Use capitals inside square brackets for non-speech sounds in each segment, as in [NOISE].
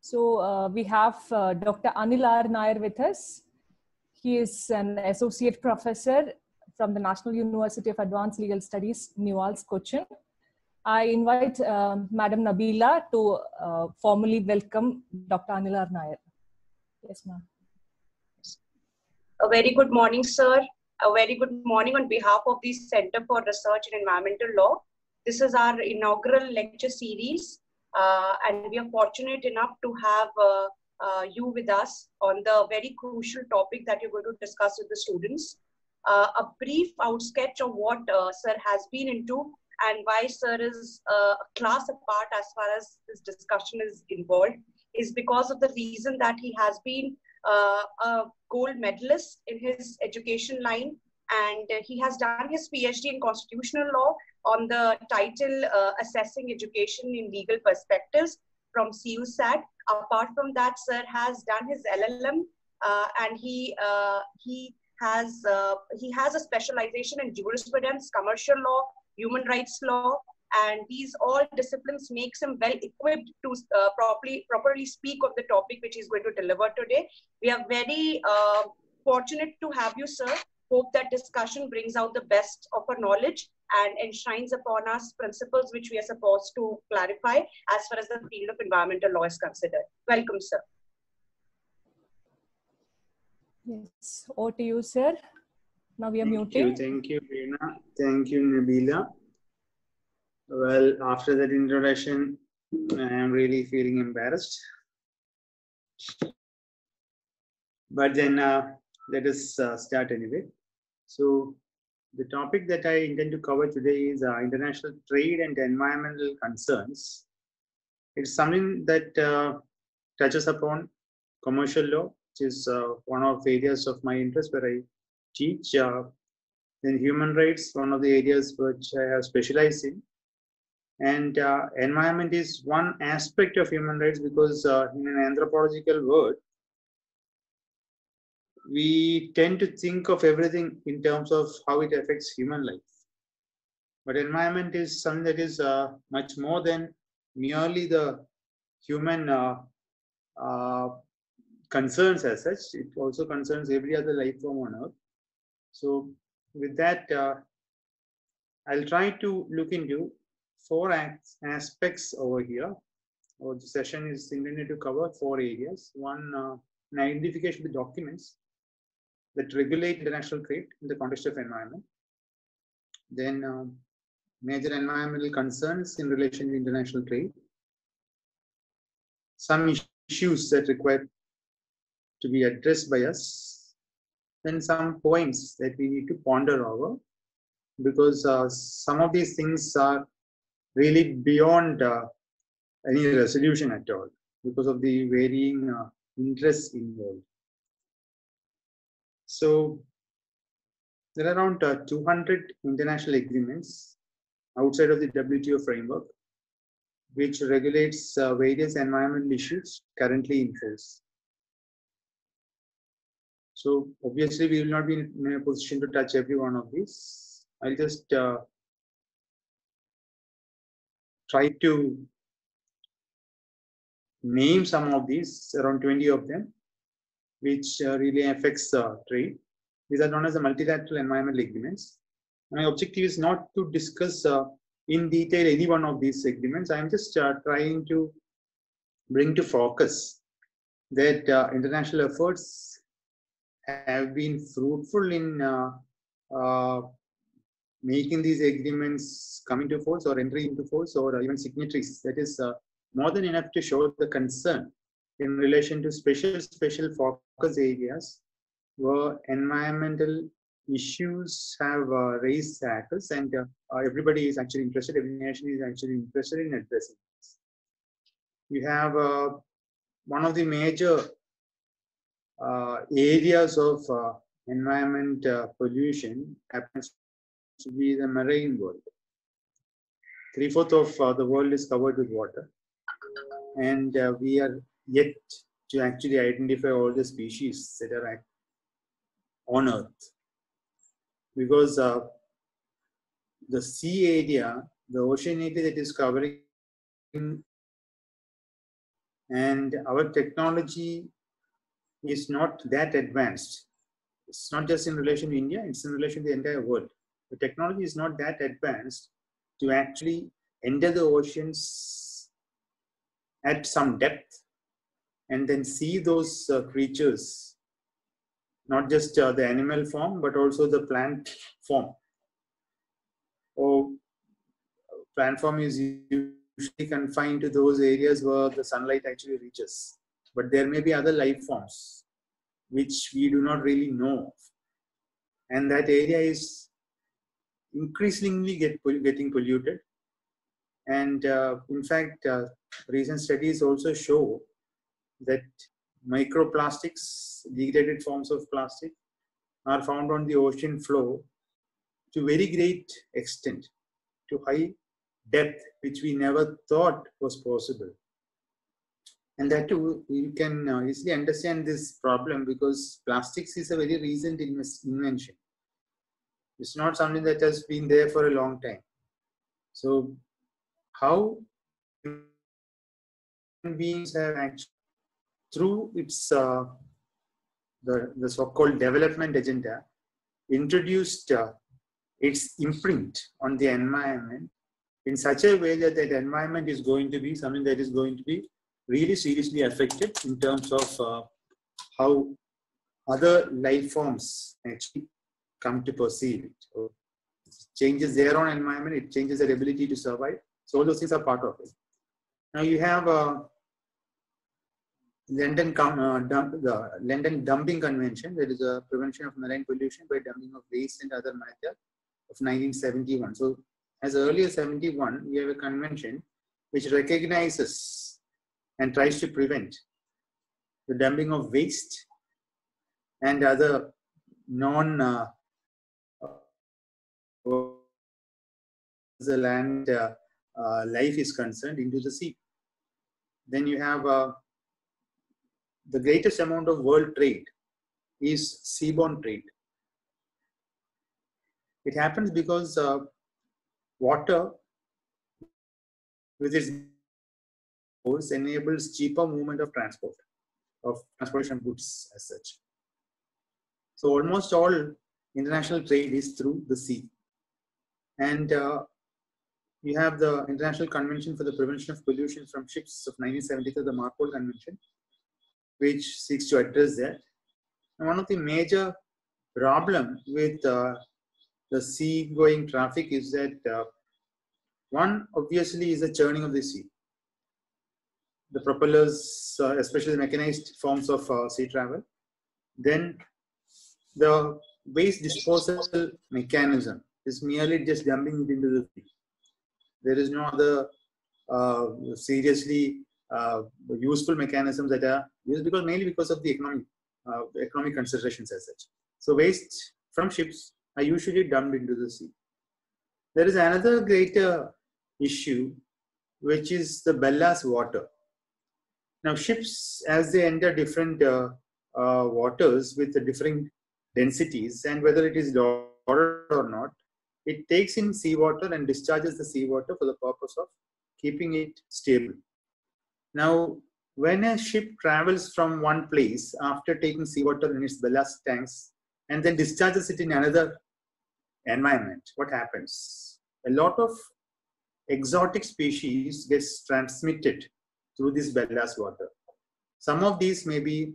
So uh, we have uh, Dr. Anil R. Nair with us. He is an associate professor from the National University of Advanced Legal Studies, NUALS, Cochin. I invite um, Madam Nabila to uh, formally welcome Dr. Anil R. Nair. Yes, ma'am. A very good morning, sir. A very good morning on behalf of the Center for Research in Environmental Law. This is our inaugural lecture series, uh, and we are fortunate enough to have uh, uh, you with us on the very crucial topic that you're going to discuss with the students. Uh, a brief outsketch of what uh, sir has been into and why sir is uh, a class apart as far as this discussion is involved is because of the reason that he has been uh, a gold medalist in his education line and uh, he has done his phd in constitutional law on the title uh, assessing education in legal perspectives from CUSAT. Apart from that, sir has done his LLM uh, and he uh, he has uh, he has a specialization in jurisprudence, commercial law, human rights law, and these all disciplines makes him well equipped to uh, properly properly speak of the topic which he's going to deliver today. We are very uh, fortunate to have you, sir. Hope that discussion brings out the best of our knowledge and enshrines upon us principles which we are supposed to clarify as far as the field of environmental law is considered. Welcome, sir. Yes, over to you, sir. Now we are Thank muting. you, thank you, Reena. Thank you, Nabila. Well, after that introduction, I am really feeling embarrassed. But then uh, let us uh, start anyway. So, the topic that I intend to cover today is uh, international trade and environmental concerns. It's something that uh, touches upon commercial law, which is uh, one of the areas of my interest where I teach. Uh, then human rights, one of the areas which I have specialized in. And uh, environment is one aspect of human rights because uh, in an anthropological word, we tend to think of everything in terms of how it affects human life. But environment is something that is uh, much more than merely the human uh, uh, concerns as such. It also concerns every other life form on Earth. So, with that, uh, I'll try to look into four aspects over here. The session is intended to cover four areas. One, uh, an identification of the documents that regulate international trade in the context of environment. Then, um, major environmental concerns in relation to international trade. Some issues that require to be addressed by us. Then some points that we need to ponder over because uh, some of these things are really beyond uh, any resolution at all because of the varying uh, interests involved. So there are around uh, 200 international agreements outside of the WTO framework, which regulates uh, various environmental issues currently in force. So obviously we will not be in a position to touch every one of these. I'll just uh, try to name some of these, around 20 of them, which uh, really affects the trade. These are known as the multilateral environmental agreements. My objective is not to discuss uh, in detail any one of these agreements. I'm just uh, trying to bring to focus that uh, international efforts have been fruitful in uh, uh, making these agreements come into force or entry into force or even signatories. That is more than enough to show the concern in relation to special, special focus areas where environmental issues have uh, raised hackles and uh, uh, everybody is actually interested, every nation is actually interested in addressing this. We have uh, one of the major uh, areas of uh, environment pollution happens to be the marine world. Three fourths of the world is covered with water, and we are yet to actually identify all the species that are on Earth. Because uh, the sea area, the ocean area that is covering and our technology is not that advanced. It's not just in relation to India, it's in relation to the entire world. The technology is not that advanced to actually enter the oceans at some depth and then see those uh, creatures, not just uh, the animal form, but also the plant form. Or plant form is usually confined to those areas where the sunlight actually reaches. But there may be other life forms which we do not really know of. And that area is increasingly get, getting polluted. And uh, in fact, uh, recent studies also show that microplastics, degraded forms of plastic, are found on the ocean floor to very great extent, to high depth, which we never thought was possible. And that too, you can uh, easily understand this problem because plastics is a very recent invention. It's not something that has been there for a long time. So, how beings have actually, through its uh, the, the so-called development agenda, introduced uh, its imprint on the environment in such a way that that environment is going to be something that is going to be really seriously affected in terms of uh, how other life forms actually come to perceive it. So it changes their own environment, it changes their ability to survive. So all those things are part of it. Now you have uh, London, uh, London Dumping Convention, that is a prevention of marine pollution by dumping of waste and other matter of 1971. So as early as 71, we have a convention which recognizes and tries to prevent the dumping of waste and other non uh, the land uh, uh, life is concerned into the sea. Then you have uh, the greatest amount of world trade is seaborne trade. It happens because uh, water with its force enables cheaper movement of transport, of transportation goods as such. So almost all international trade is through the sea. And uh, you have the International Convention for the Prevention of Pollution from Ships of 1973, the MARPOL Convention, which seeks to address that. And one of the major problem with uh, the sea-going traffic is that uh, one obviously is the churning of the sea. The propellers, uh, especially the mechanized forms of uh, sea travel. Then the waste disposal mechanism is merely just dumping it into the sea. There is no other uh, seriously uh, useful mechanisms that are used because mainly because of the economic uh, economic considerations as such. So waste from ships are usually dumped into the sea. There is another greater issue, which is the ballast water. Now, ships, as they enter different uh, uh, waters with the different densities, and whether it is water or not, it takes in seawater and discharges the seawater for the purpose of keeping it stable. Now, when a ship travels from one place after taking seawater in its ballast tanks and then discharges it in another environment, what happens? A lot of exotic species gets transmitted through this ballast water. Some of these may be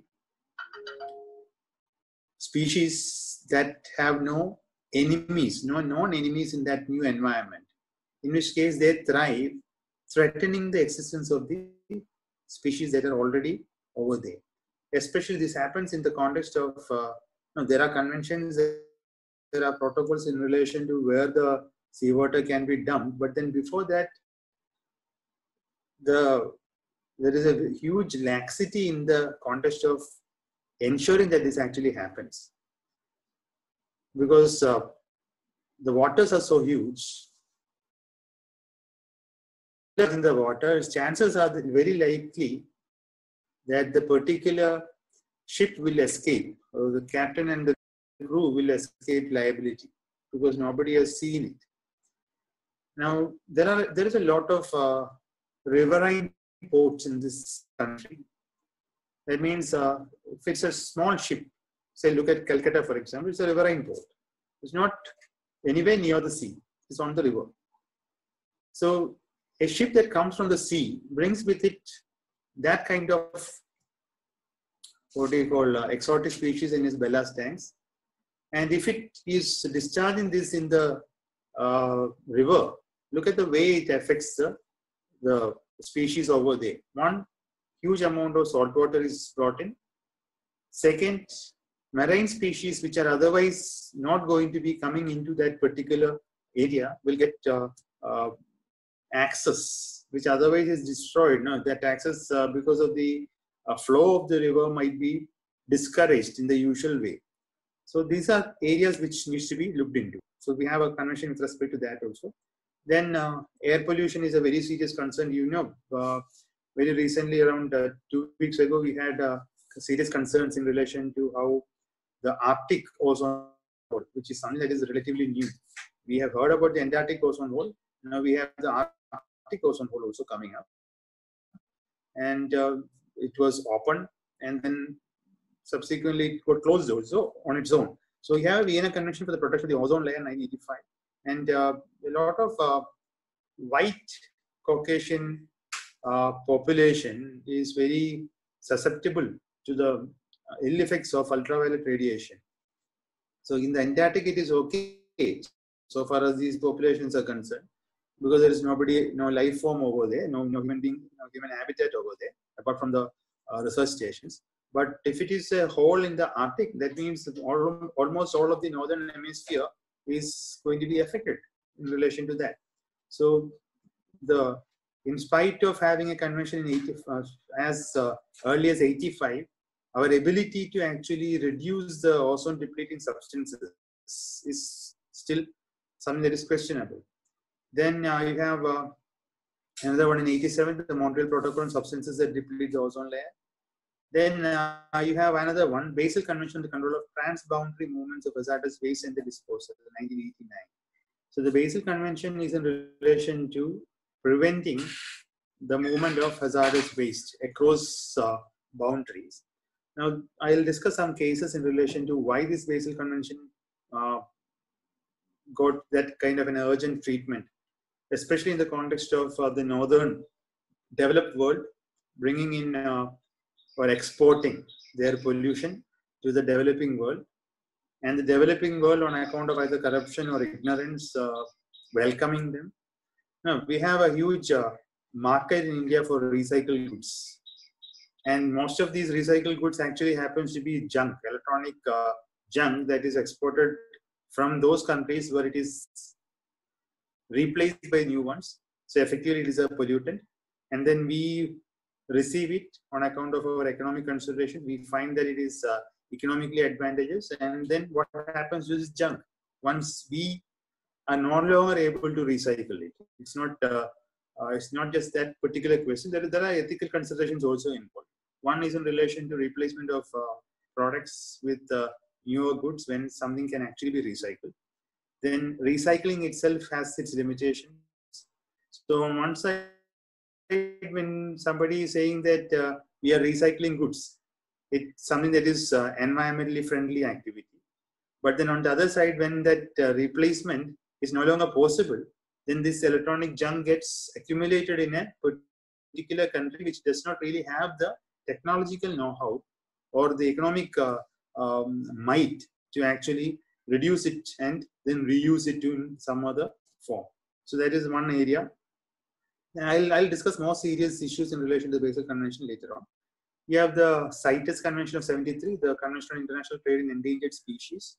species that have no enemies, no known enemies in that new environment, in which case they thrive, threatening the existence of the species that are already over there. Especially this happens in the context of, uh, you know, there are conventions there are protocols in relation to where the seawater can be dumped. But then before that, the there is a huge laxity in the context of ensuring that this actually happens. Because uh, the waters are so huge, in the water, chances are very likely that the particular ship will escape, or the captain and the crew will escape liability because nobody has seen it. Now, there are there is a lot of uh, riverine ports in this country. That means uh, if it's a small ship, say look at Calcutta for example, it's a riverine port. It's not anywhere near the sea. It's on the river. So a ship that comes from the sea brings with it that kind of what do you call uh, exotic species in its ballast tanks. And if it is discharging this in the uh, river, look at the way it affects the, the species over there. One, huge amount of salt water is brought in. Second, marine species which are otherwise not going to be coming into that particular area will get uh, uh, access, which otherwise is destroyed. Now that access uh, because of the uh, flow of the river might be discouraged in the usual way. So these are areas which needs to be looked into. So we have a convention with respect to that also. Then uh, air pollution is a very serious concern. You know, uh, very recently, around uh, two weeks ago, we had uh, serious concerns in relation to how the Arctic ozone hole, which is something that is relatively new. We have heard about the Antarctic ozone hole. Now we have the Arctic ozone hole also coming up. And uh, it was open and then subsequently it got closed also on its own. So we have a Vienna Convention for the Protection of the Ozone Layer 1985 and uh, a lot of uh, white Caucasian uh, population is very susceptible to the uh, ill effects of ultraviolet radiation. So in the Antarctic, it is okay so far as these populations are concerned because there is nobody, no life form over there, no, no human being, no human habitat over there, apart from the uh, research stations. But if it is a hole in the Arctic, that means that all, almost all of the northern hemisphere is going to be affected in relation to that. So the in spite of having a convention in 80, uh, as uh, early as 85, our ability to actually reduce the ozone depleting substances is still something that is questionable. Then uh, you have uh, another one in 87, the Montreal Protocol on substances that deplete the ozone layer. Then uh, you have another one, Basel Convention on the Control of Transboundary Movements of Hazardous Waste and the Disposal, 1989. So the Basel Convention is in relation to preventing the movement of hazardous waste across uh, boundaries. Now, I'll discuss some cases in relation to why this Basel Convention uh, got that kind of an urgent treatment, especially in the context of uh, the northern developed world, bringing in uh, or exporting their pollution to the developing world. And the developing world, on account of either corruption or ignorance, uh, welcoming them. Now, we have a huge uh, market in India for recycled goods. And most of these recycled goods actually happens to be junk, electronic uh, junk that is exported from those countries where it is replaced by new ones. So effectively it is a pollutant. And then we receive it on account of our economic consideration. We find that it is uh, economically advantageous. And then what happens this junk? Once we are no longer able to recycle it, it's not uh, uh, it's not just that particular question. There, there are ethical considerations also involved. One is in relation to replacement of uh, products with uh, newer goods when something can actually be recycled. Then recycling itself has its limitations. So on one side, when somebody is saying that uh, we are recycling goods, it's something that is uh, environmentally friendly activity. But then on the other side, when that uh, replacement is no longer possible, then this electronic junk gets accumulated in a particular country which does not really have the technological know-how or the economic uh, um, might to actually reduce it and then reuse it to some other form. So that is one area. I'll, I'll discuss more serious issues in relation to the Basel Convention later on. We have the CITES Convention of 73, the Convention on International Trade in Endangered Species,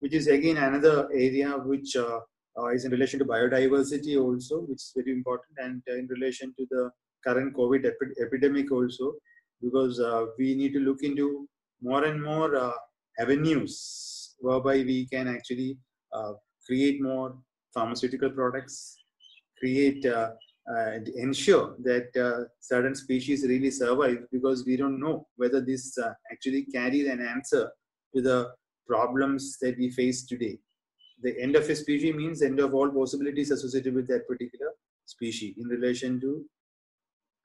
which is again another area which uh, uh, is in relation to biodiversity also, which is very important, and uh, in relation to the current COVID epi epidemic also, because uh, we need to look into more and more uh, avenues whereby we can actually uh, create more pharmaceutical products, create uh, and ensure that certain species really survive because we don't know whether this actually carries an answer to the problems that we face today the end of a species means end of all possibilities associated with that particular species in relation to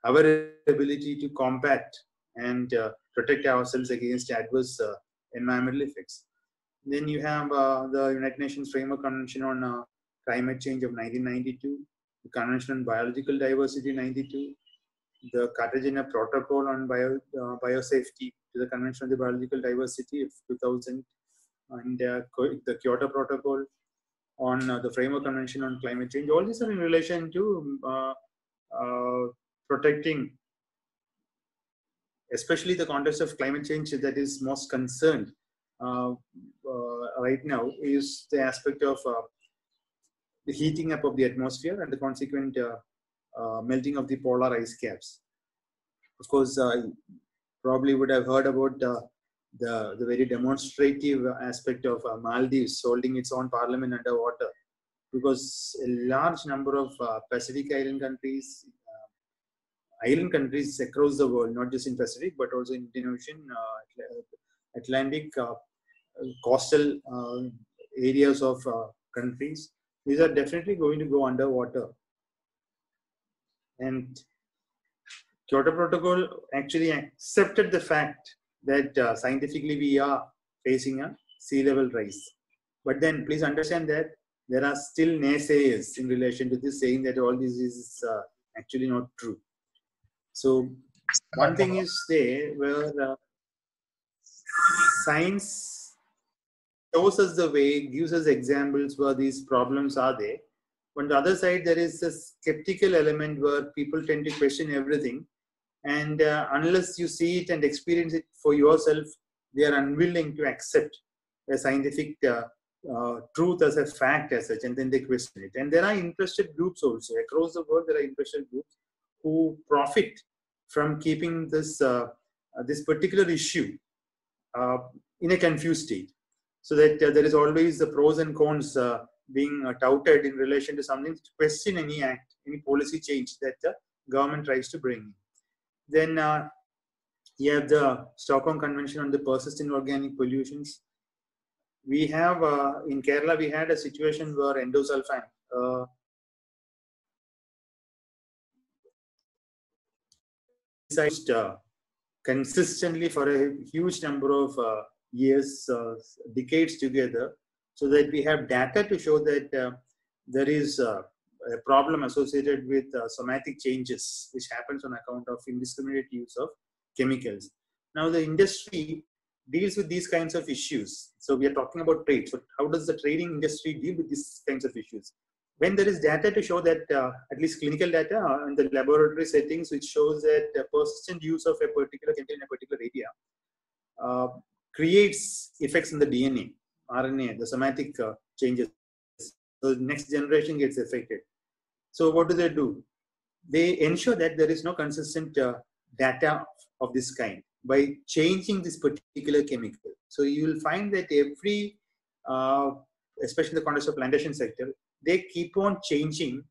our ability to combat and uh, protect ourselves against adverse uh, environmental effects. Then you have uh, the United Nations Framework Convention on uh, Climate Change of 1992, the Convention on Biological Diversity 92, the Cartagena Protocol on bio, uh, biosafety to the Convention on the Biological Diversity of 2000, and uh, the Kyoto Protocol on uh, the Framework Convention on Climate Change. All these are in relation to uh, protecting, especially the context of climate change that is most concerned right now is the aspect of the heating up of the atmosphere and the consequent uh, melting of the polar ice caps. Of course, uh, probably would have heard about uh, the, the very demonstrative aspect of uh, Maldives holding its own parliament underwater because a large number of uh, Pacific island countries, uh, island countries across the world, not just in Pacific, but also in Indian Ocean, Atlantic, coastal areas of countries, these are definitely going to go underwater and Kyoto Protocol actually accepted the fact that uh, scientifically we are facing a sea level rise. But then please understand that there are still naysayers in relation to this saying that all this is uh, actually not true. So one thing is there where uh, science shows us the way, gives us examples where these problems are there, on the other side, there is a skeptical element where people tend to question everything. And uh, unless you see it and experience it for yourself, they are unwilling to accept a scientific uh, uh, truth as a fact as such, and then they question it. And there are interested groups also across the world. There are interested groups who profit from keeping this uh, this particular issue uh, in a confused state, so that there is always the pros and cons being uh, touted in relation to something to question any act, any policy change that the government tries to bring. Then uh, you have the Stockholm Convention on the persistent organic pollutions. We have uh, in Kerala we had a situation where endosulfan uh, uh, consistently for a huge number of uh, years, uh, decades together, so that we have data to show that uh, there is uh, a problem associated with uh, somatic changes which happens on account of indiscriminate use of chemicals. Now the industry deals with these kinds of issues. So we are talking about trade. So how does the trading industry deal with these kinds of issues? When there is data to show that, uh, at least clinical data uh, in the laboratory settings, which shows that persistent use of a particular chemical in a particular area uh, creates effects in the DNA. RNA, the somatic uh, changes. The next generation gets affected. So what do they do? They ensure that there is no consistent uh, data of this kind by changing this particular chemical. So you will find that every, uh, especially in the context of plantation sector, they keep on changing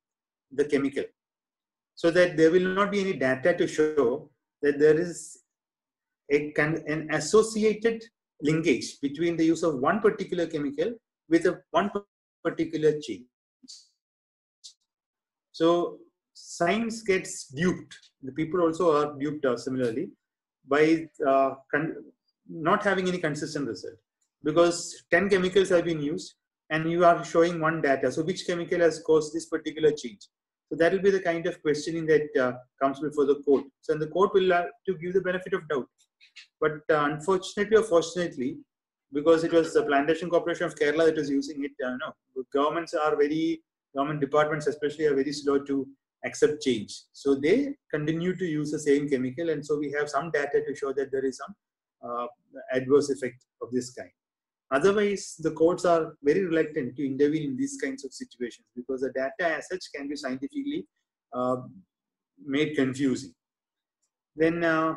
the chemical so that there will not be any data to show that there is a, an associated linkage between the use of one particular chemical with a one particular change. So science gets duped. The people also are duped uh, similarly by uh, not having any consistent result because 10 chemicals have been used and you are showing one data. So which chemical has caused this particular change? So that will be the kind of questioning that uh, comes before the court. So the court will have to give the benefit of doubt. But uh, unfortunately or fortunately, because it was the Plantation Corporation of Kerala that was using it, uh, no, governments are very, government departments especially are very slow to accept change. So they continue to use the same chemical. And so we have some data to show that there is some uh, adverse effect of this kind. Otherwise, the courts are very reluctant to intervene in these kinds of situations because the data as such can be scientifically uh, made confusing. Then uh,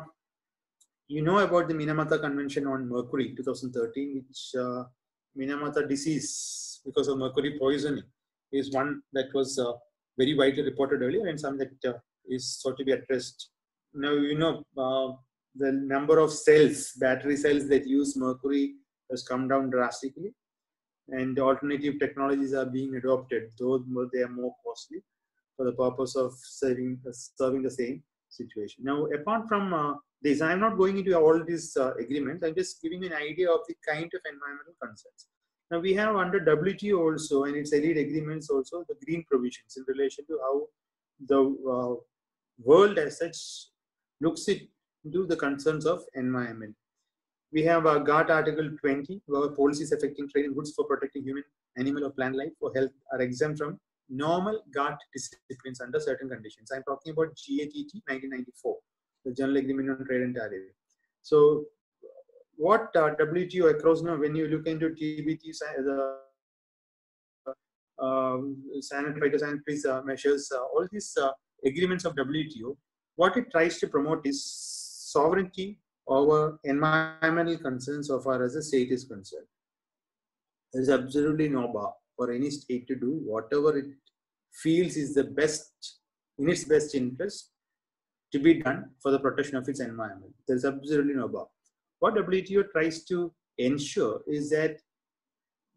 you know about the Minamata Convention on Mercury 2013, which uh, Minamata disease because of mercury poisoning is one that was uh, very widely reported earlier and some that uh, is thought to be addressed. Now, you know, uh, the number of cells, battery cells that use mercury has come down drastically and alternative technologies are being adopted, though they are more costly for the purpose of serving, serving the same. situation. Now, apart from uh, this, I'm not going into all these uh, agreements. I'm just giving an idea of the kind of environmental concerns. Now, we have under WTO also and its elite agreements also the green provisions in relation to how the uh, world as such looks into the concerns of environment. We have a GATT Article 20, where policies affecting trade in goods for protecting human, animal, or plant life for health are exempt from normal GATT disciplines under certain conditions. I'm talking about GATT 1994, the General Agreement on Trade and Tariff. So, what uh, WTO across now, when you look into TBT, the uh, sanitary, phytosanitary uh, measures, uh, all these uh, agreements of WTO, what it tries to promote is sovereignty over environmental concerns so far as the state is concerned. There is absolutely no bar for any state to do whatever it feels is the best in its best interest to be done for the protection of its environment. There is absolutely no bar. What WTO tries to ensure is that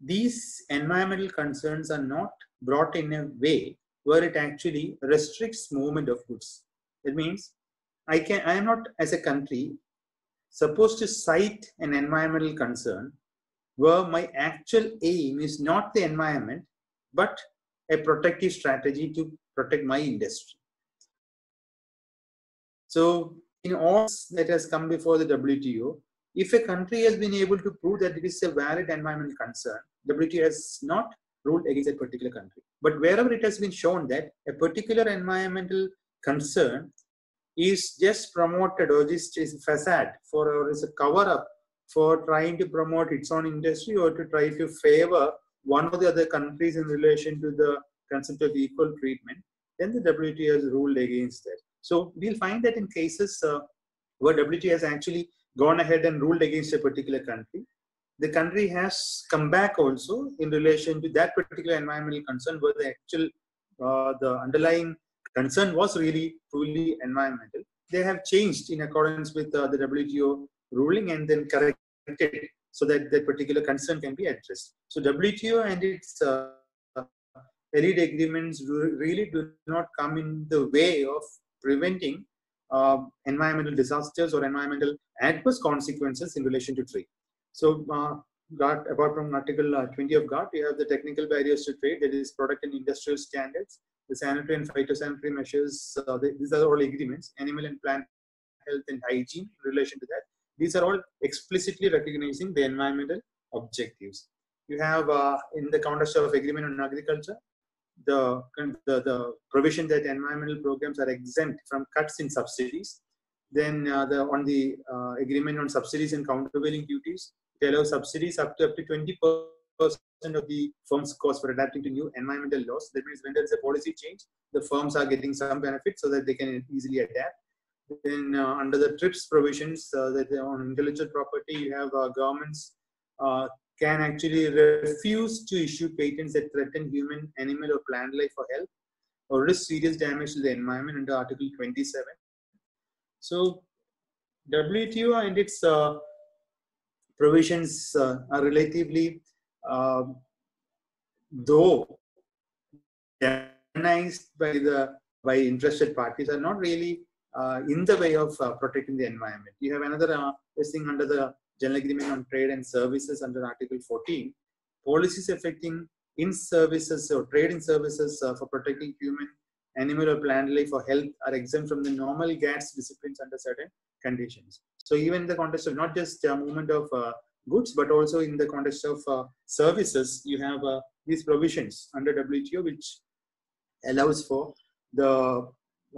these environmental concerns are not brought in a way where it actually restricts movement of goods. It means I can I am not as a country supposed to cite an environmental concern where my actual aim is not the environment but a protective strategy to protect my industry. So in all that has come before the WTO, if a country has been able to prove that it is a valid environmental concern, WTO has not ruled against a particular country. But wherever it has been shown that a particular environmental concern is just promoted or just is a facade for or is a cover up for trying to promote its own industry or to try to favor one of the other countries in relation to the concept of equal treatment, then the WTO has ruled against that. So we'll find that in cases uh, where WTO has actually gone ahead and ruled against a particular country, the country has come back also in relation to that particular environmental concern where the actual, uh, the underlying concern was really truly environmental. They have changed in accordance with uh, the WTO ruling and then corrected so that that particular concern can be addressed. So WTO and its uh, elite agreements really do not come in the way of preventing uh, environmental disasters or environmental adverse consequences in relation to trade. So, uh, GATT, apart from Article uh, 20 of GATT, we have the technical barriers to trade, that is product and industrial standards, the sanitary and phytosanitary measures, uh, the, these are all agreements, animal and plant health and hygiene in relation to that. These are all explicitly recognizing the environmental objectives. You have uh, in the context of agreement on agriculture, the, the, the provision that environmental programs are exempt from cuts in subsidies. Then uh, the, on the uh, agreement on subsidies and countervailing duties, it allow subsidies up to up to 20% of the firm's cost for adapting to new environmental laws. That means when there is a policy change, the firms are getting some benefit so that they can easily adapt. Then uh, under the TRIPS provisions, uh, that on intellectual property, you have uh, governments uh, can actually refuse to issue patents that threaten human, animal, or plant life or health or risk serious damage to the environment under Article 27. So, WTO and its uh, provisions uh, are relatively, uh, though organized by the by interested parties, are not really uh, in the way of uh, protecting the environment. You have another uh, thing under the General Agreement on Trade and Services under Article 14, policies affecting in services or trade in services uh, for protecting human, animal, or plant life or health are exempt from the normal GATS disciplines under certain conditions. So even in the context of not just uh, movement of uh, goods, but also in the context of uh, services, you have uh, these provisions under WTO, which allows for the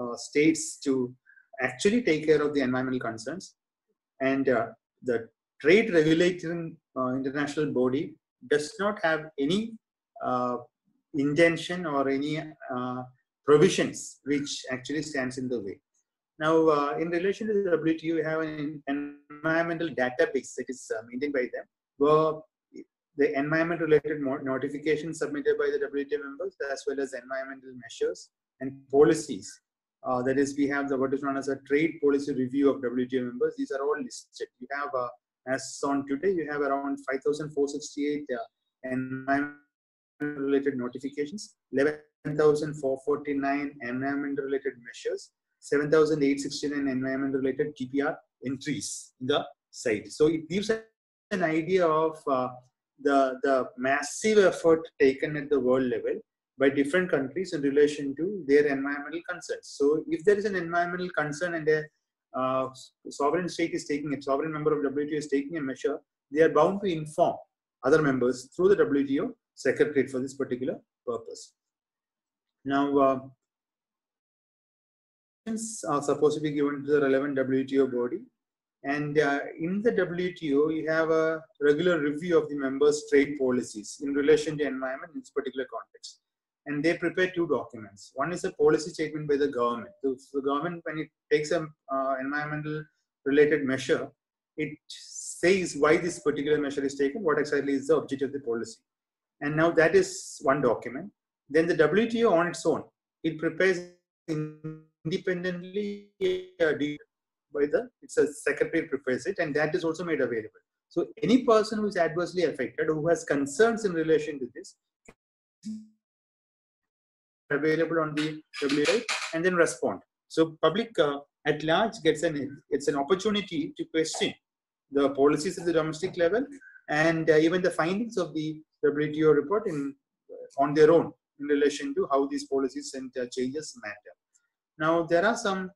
uh, states to actually take care of the environmental concerns and the trade regulating uh, international body does not have any uh, intention or any uh, provisions which actually stands in the way. Now, uh, in relation to the WTO, we have an environmental database that is uh, maintained by them, where the environment related notifications submitted by the WTO members, as well as environmental measures and policies. Uh, that is, we have the what is known as a trade policy review of WTO members. These are all listed. You have as on today, you have around 5,468 uh, environment related notifications, 11,449 environment related measures, 7,869 environment related TPR entries in the site. So it gives an idea of uh, the, the massive effort taken at the world level by different countries in relation to their environmental concerns. So if there is an environmental concern and a uh, sovereign state is taking a sovereign member of WTO is taking a measure, they are bound to inform other members through the WTO secretariat for this particular purpose. Now, uh, are supposed to be given to the relevant WTO body. And uh, in the WTO, you have a regular review of the members' trade policies in relation to environment in this particular context. And they prepare two documents. One is a policy statement by the government. So the government, when it takes an uh, environmental related measure, it says why this particular measure is taken, what exactly is the objective of the policy. And now that is one document. Then the WTO on its own, it prepares independently by the, it's a secretary prepares it and that is also made available. So any person who is adversely affected, who has concerns in relation to this, available on the WTO and then respond. So public uh, at large gets an, it's an opportunity to question the policies at the domestic level and uh, even the findings of the WTO report in on their own in relation to how these policies and uh, changes matter. Now, there are some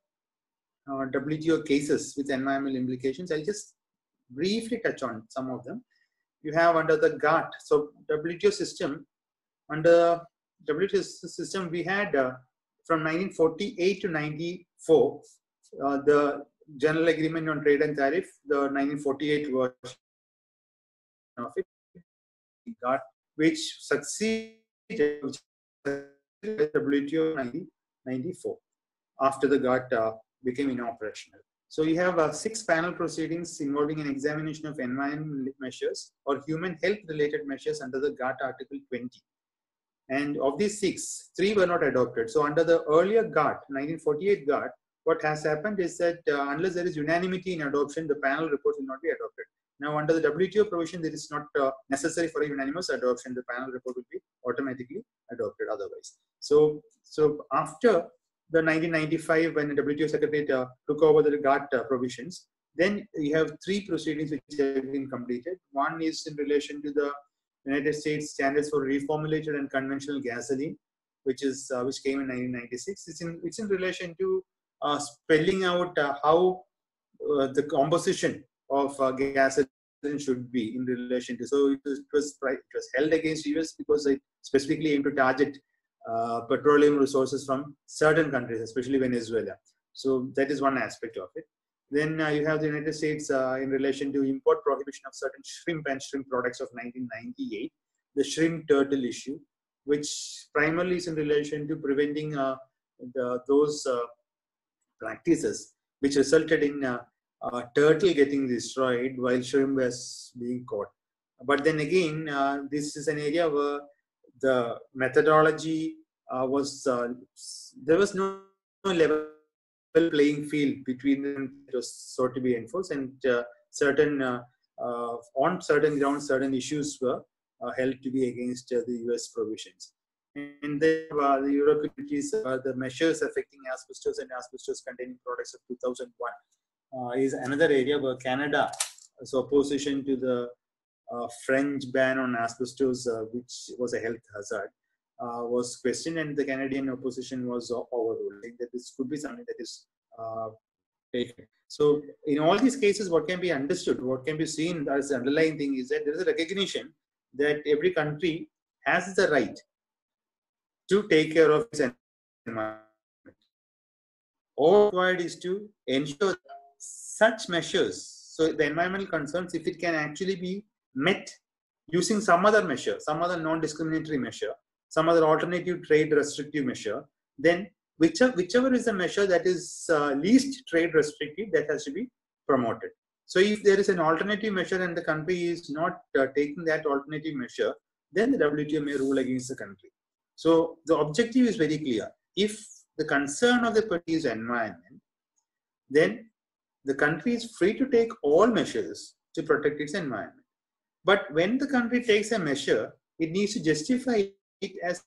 uh, WTO cases with environmental implications. I'll just briefly touch on some of them. You have under the GATT, so WTO system, under WTO system, we had uh, from 1948 to 94, uh, the General Agreement on Trade and Tariff, the 1948 version of it, which succeeded WTO 1994 after the GATT uh, became inoperational. So you have uh, six panel proceedings involving an examination of environmental measures or human health related measures under the GATT Article 20. And of these six, three were not adopted. So under the earlier GATT, 1948 GATT, what has happened is that uh, unless there is unanimity in adoption, the panel report will not be adopted. Now, under the WTO provision, it is not uh, necessary for a unanimous adoption. The panel report will be automatically adopted otherwise. So, so after the 1995 when the WTO Secretary uh, took over the GATT uh, provisions, then you have three proceedings which have been completed. One is in relation to the United States standards for reformulated and conventional gasoline, which is uh, which came in 1996. It's in it's in relation to uh, spelling out how the composition of gasoline should be in relation to. So it was, it was, it was held against US because it specifically aimed to target uh, petroleum resources from certain countries, especially Venezuela. So that is one aspect of it. Then uh, you have the United States uh, in relation to import prohibition of certain shrimp and shrimp products of 1998, the shrimp turtle issue, which primarily is in relation to preventing uh, the, those uh, practices which resulted in turtle getting destroyed while shrimp was being caught. But then again, this is an area where the methodology uh, was uh, there was no, level playing field between them. It was sought to be enforced and uh, certain uh, uh, on certain grounds certain issues were uh, held to be against the US provisions. And then the European countries the measures affecting asbestos and asbestos containing products of 2001 is another area where Canada so opposition to the French ban on asbestos, uh, which was a health hazard, uh, was questioned, and the Canadian opposition was overruled. That this could be something that is taken. So, in all these cases, what can be understood, what can be seen as the underlying thing is that there is a recognition that every country has the right to take care of its environment. All required is to ensure such measures. So the environmental concerns, if it can actually be met using some other measure, some other non-discriminatory measure, some other alternative trade restrictive measure, then whichever, whichever is the measure that is uh, least trade restrictive, that has to be promoted. So if there is an alternative measure and the country is not uh, taking that alternative measure, then the WTO may rule against the country. So the objective is very clear. If the concern of the party is environment, then the country is free to take all measures to protect its environment. But when the country takes a measure, it needs to justify it as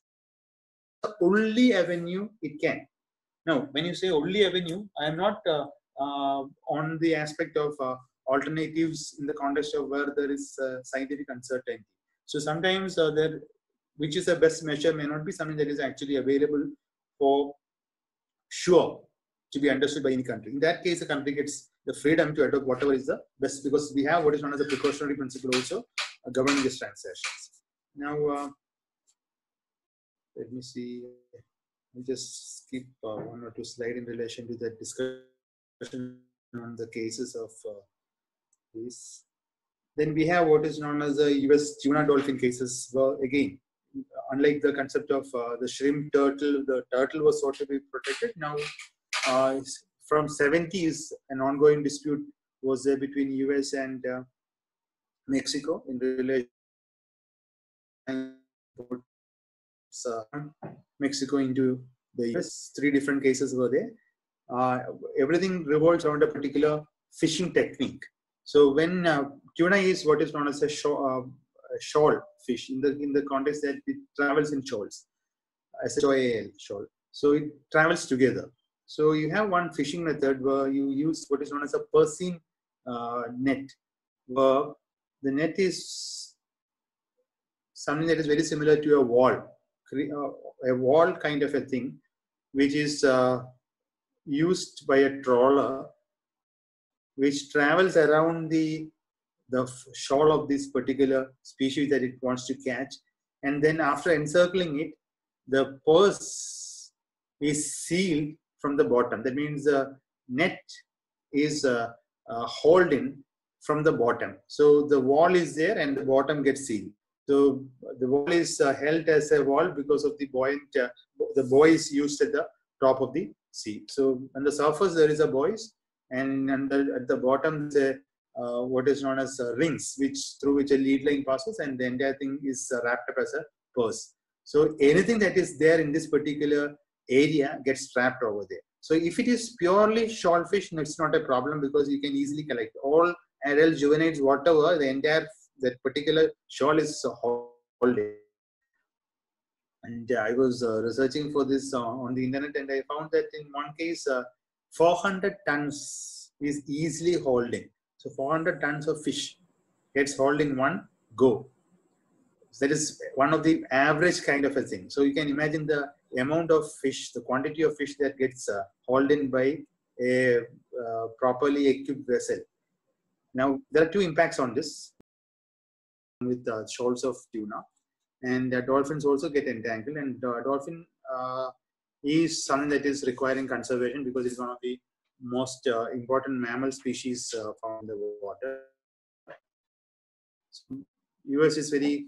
the only avenue it can. Now, when you say only avenue, I am not uh, uh, on the aspect of uh, alternatives in the context of where there is uh, scientific uncertainty. So sometimes uh, there, which is the best measure may not be something that is actually available for sure to be understood by any country. In that case, the country gets the freedom to adopt whatever is the best because we have what is known as the precautionary principle also uh, governing these transactions. Now, uh, let me see. I'll just skip uh, one or two slides in relation to that discussion on the cases of uh, this. Then we have what is known as the US tuna dolphin cases. Well, again, unlike the concept of uh, the shrimp turtle, the turtle was thought to be protected. Now, uh, from 70s, an ongoing dispute was there between US and uh, Mexico in relation uh, Mexico into the US. Three different cases were there. Uh, everything revolves around a particular fishing technique. So when uh, tuna is what is known as a shoal, uh, shoal fish in the in the context that it travels in shoals, S-H-O-A-L, shoal. So it travels together. So you have one fishing method where you use what is known as a purse seine uh, net, where the net is something that is very similar to a wall, uh, a wall kind of a thing, which is uh, used by a trawler, which travels around the the shoal of this particular species that it wants to catch, and then after encircling it, the purse is sealed from the bottom. That means the net is uh, uh, holding from the bottom. So the wall is there and the bottom gets sealed. So the wall is uh, held as a wall because of the buoyant, uh, the buoy is used at the top of the sea. So on the surface there is a buoys and the, at the bottom there uh, what is known as uh, rings, which through which a lead line passes, and the entire thing is uh, wrapped up as a purse. So anything that is there in this particular area gets trapped over there. So if it is purely shellfish, fish, it's not a problem because you can easily collect all adult juveniles, whatever the entire that particular shoal is holding. And I was uh, researching for this uh, on the internet, and I found that in one case, uh, 400 tons is easily holding. So 400 tons of fish gets holding one go. So that is one of the average kind of a thing. So you can imagine the amount of fish, the quantity of fish that gets uh, hauled in by a uh, properly equipped vessel. Now, there are two impacts on this with uh, shoals of tuna. And dolphins also get entangled. And dolphin uh, is something that is requiring conservation because it's one of the most uh, important mammal species uh, found in the water. So US is very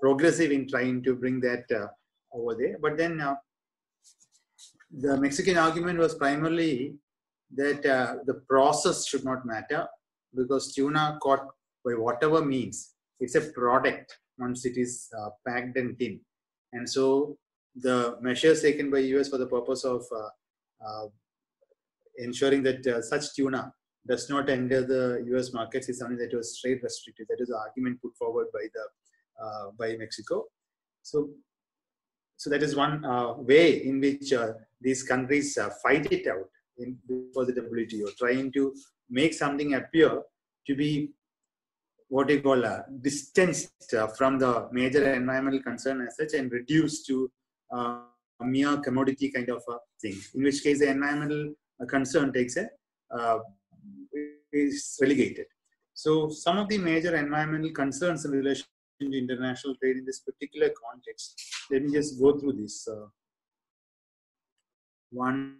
progressive in trying to bring that over there. But then uh, the Mexican argument was primarily that uh, the process should not matter because tuna caught by whatever means, it's a product once it is packed and tin. And so the measures taken by US for the purpose of ensuring that uh, such tuna does not enter the US markets is something that was trade restricted. That is the argument put forward by the uh, by Mexico. So, so that is one uh, way in which uh, these countries uh, fight it out in for the WTO, trying to make something appear to be what you call uh, distanced from the major environmental concern as such and reduced to a mere commodity kind of a thing. In which case, the environmental concern takes a uh, is relegated. So some of the major environmental concerns in relation to international trade in this particular context, let me just go through this. Uh, one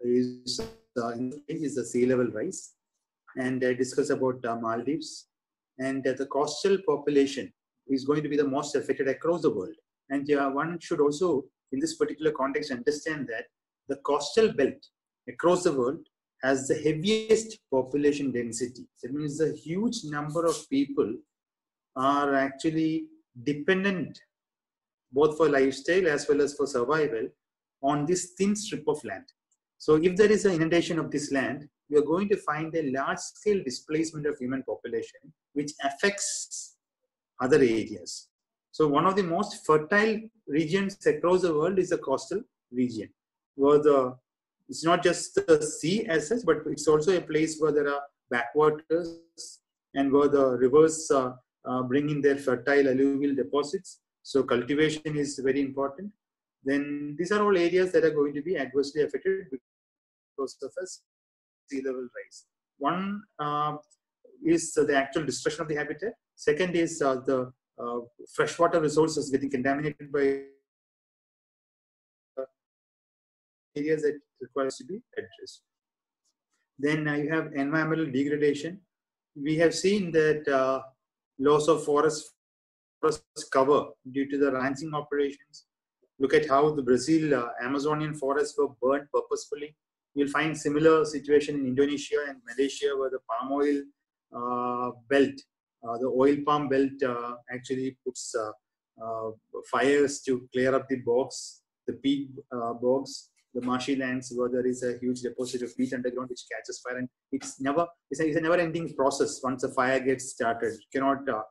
is, uh, is the sea level rise and discuss about uh, Maldives and the coastal population is going to be the most affected across the world. And one should also, in this particular context, understand that the coastal belt across the world has the heaviest population density. That means a huge number of people are actually dependent both for lifestyle as well as for survival on this thin strip of land. So if there is an inundation of this land, we are going to find a large scale displacement of human population, which affects other areas. So one of the most fertile regions across the world is the coastal region, where the it's not just the sea as such, but it's also a place where there are backwaters and where the rivers uh, uh, bring in their fertile alluvial deposits. So cultivation is very important. Then these are all areas that are going to be adversely affected because of a sea level rise. One uh, is the actual destruction of the habitat. Second is uh, the uh, freshwater resources getting contaminated by areas that requires to be addressed. Then uh, you have environmental degradation. We have seen that uh, loss of forest, forest cover due to the ranching operations. Look at how the Brazil uh, Amazonian forests were burned purposefully. You'll find similar situation in Indonesia and Malaysia where the palm oil uh, belt, uh, the oil palm belt uh, actually puts fires to clear up the bogs, the peat bogs the marshy lands where there is a huge deposit of peat underground which catches fire and it's never it's a, it's a never ending process once a fire gets started. You cannot uh,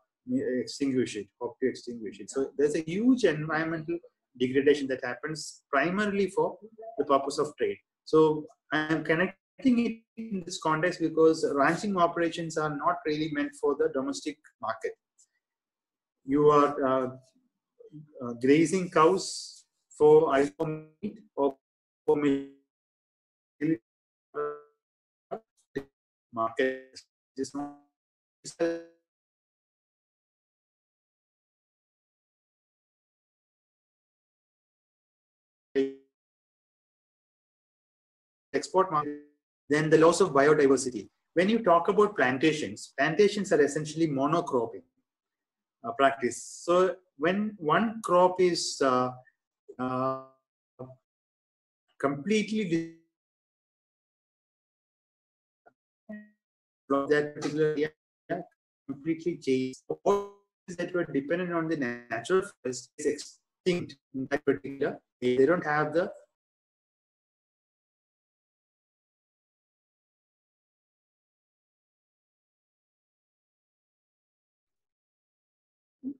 extinguish it hope to extinguish it. So there's a huge environmental degradation that happens primarily for the purpose of trade. So i'm connecting it in this context because ranching operations are not really meant for the domestic market. You are uh, uh, grazing cows for either meat or export market then the loss of biodiversity. When you talk about plantations plantations are essentially monocropping uh, practice. So when one crop is uh, uh, completely that particular area completely changed. All that were dependent on the natural forest is extinct in that particular area. They don't have the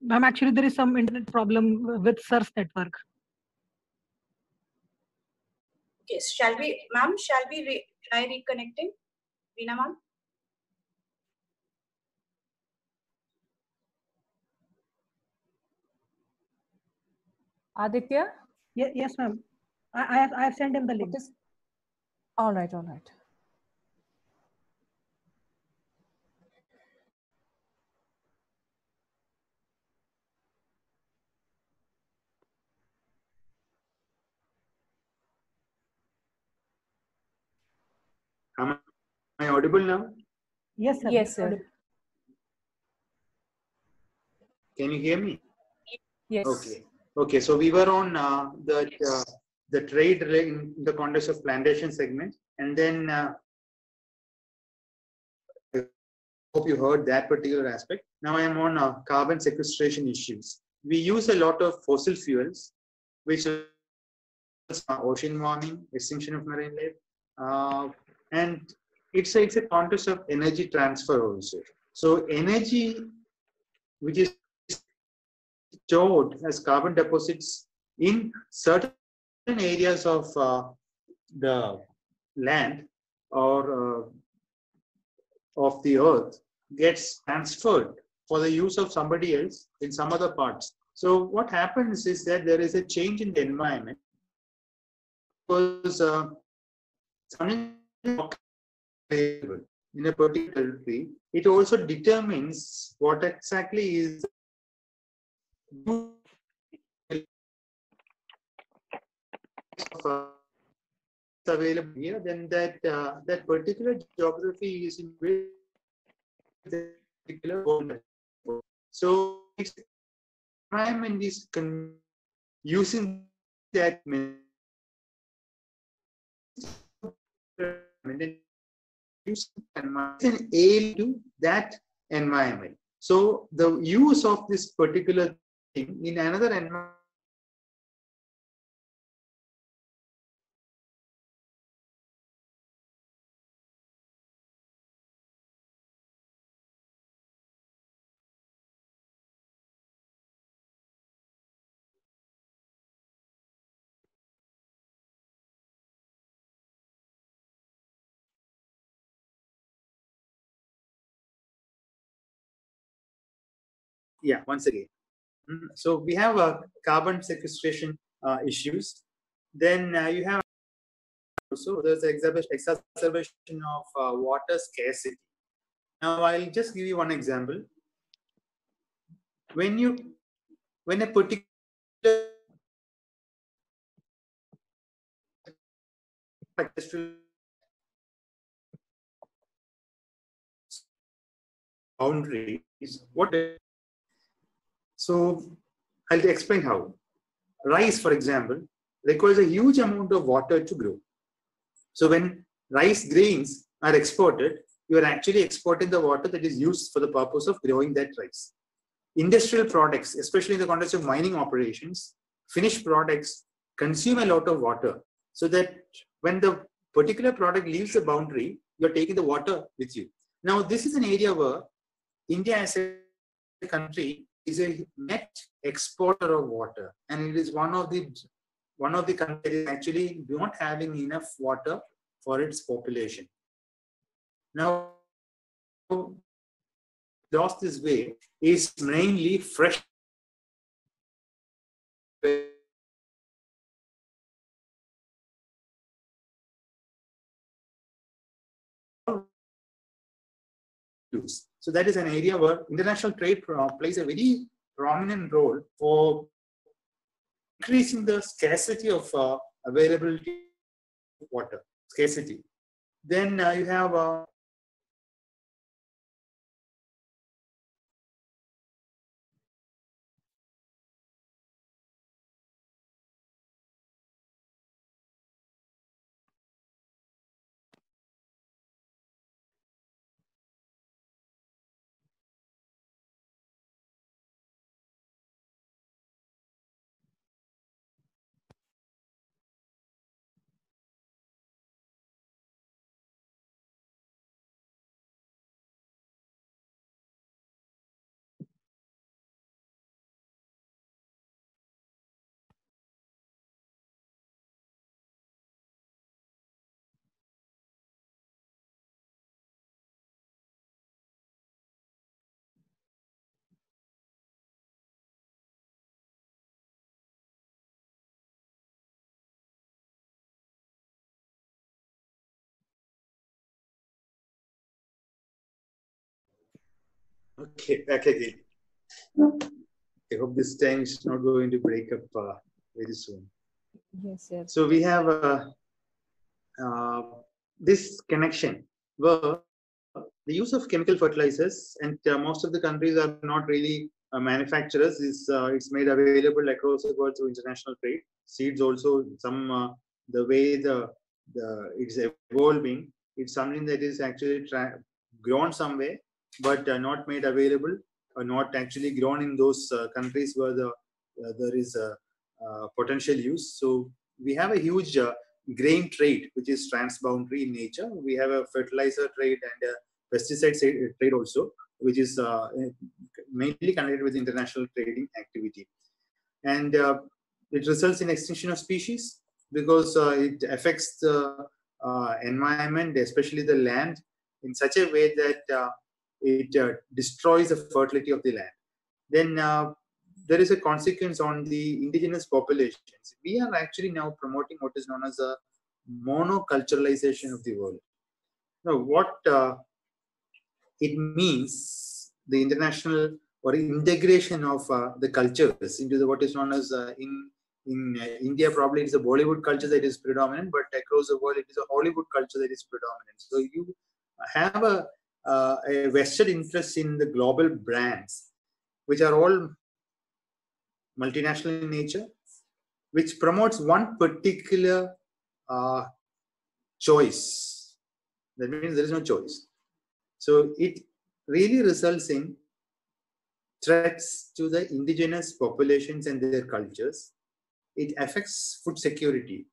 Ma'am, actually, there is some internet problem with SIRS network. Yes, shall we, ma'am, shall we re try reconnecting? Veena ma'am? Aditya? Yes, yes ma'am. I, I, have, I have sent him the link. All right, all right. Am I audible now? Yes, sir. Yes, sir. Can you hear me? Yes. Okay. Okay. So we were on uh, the uh, the trade in the context of plantation segment, and then uh, I hope you heard that particular aspect. Now I am on uh, carbon sequestration issues. We use a lot of fossil fuels, which is ocean warming, extinction of marine life, uh, and it's a, it's a context of energy transfer also. So energy, which is stored as carbon deposits in certain areas of uh, the land or uh, of the earth gets transferred for the use of somebody else in some other parts. So what happens is that there is a change in the environment because uh, in a particular territory, it also determines what exactly is available here, then that uh, that particular geography is in particular So environment is using that and then use an aid to that environment. So the use of this particular thing in another environment yeah, once again. Mm, So we have uh, carbon sequestration uh, issues. Then uh, you have also there's exacerbation of uh, water scarcity. Now I'll just give you one example. When you, when a particular boundaries, what so I'll explain how. Rice, for example, requires a huge amount of water to grow. So when rice grains are exported, you are actually exporting the water that is used for the purpose of growing that rice. Industrial products, especially in the context of mining operations, finished products consume a lot of water. So that when the particular product leaves the boundary, you're taking the water with you. Now, this is an area where India as a country is a net exporter of water, and it is one of the one of the countries actually not having enough water for its population. Now, lost this way is mainly fresh. use. So that is an area where international trade plays a very prominent role for increasing the scarcity of uh, availability of water, scarcity. Then uh, you have uh, Okay, back again. I hope this time is not going to break up uh, very soon. Yes, yes. So we have uh, uh, this connection where the use of chemical fertilizers and uh, most of the countries are not really uh, manufacturers. Is uh, it's made available across the world through international trade. Seeds also some uh, the way the the it's evolving. It's something that is actually grown somewhere, but uh, not made available or not actually grown in those uh, countries where the uh, there is a uh, potential use. So we have a huge uh, grain trade, which is transboundary in nature. We have a fertilizer trade and a pesticide trade also, which is uh, mainly connected with international trading activity. And uh, it results in extinction of species because uh, it affects the uh, environment, especially the land, in such a way that uh, it uh, destroys the fertility of the land. Then uh, there is a consequence on the indigenous populations. We are actually now promoting what is known as a monoculturalization of the world. Now, what uh, it means, the international or integration of uh, the cultures into the what is known as uh, in in uh, India probably it's a Bollywood culture that is predominant, but across the world it is a Hollywood culture that is predominant. So you have a uh, a vested interest in the global brands, which are all multinational in nature, which promotes one particular uh, choice. That means there is no choice. So it really results in threats to the indigenous populations and their cultures. It affects food security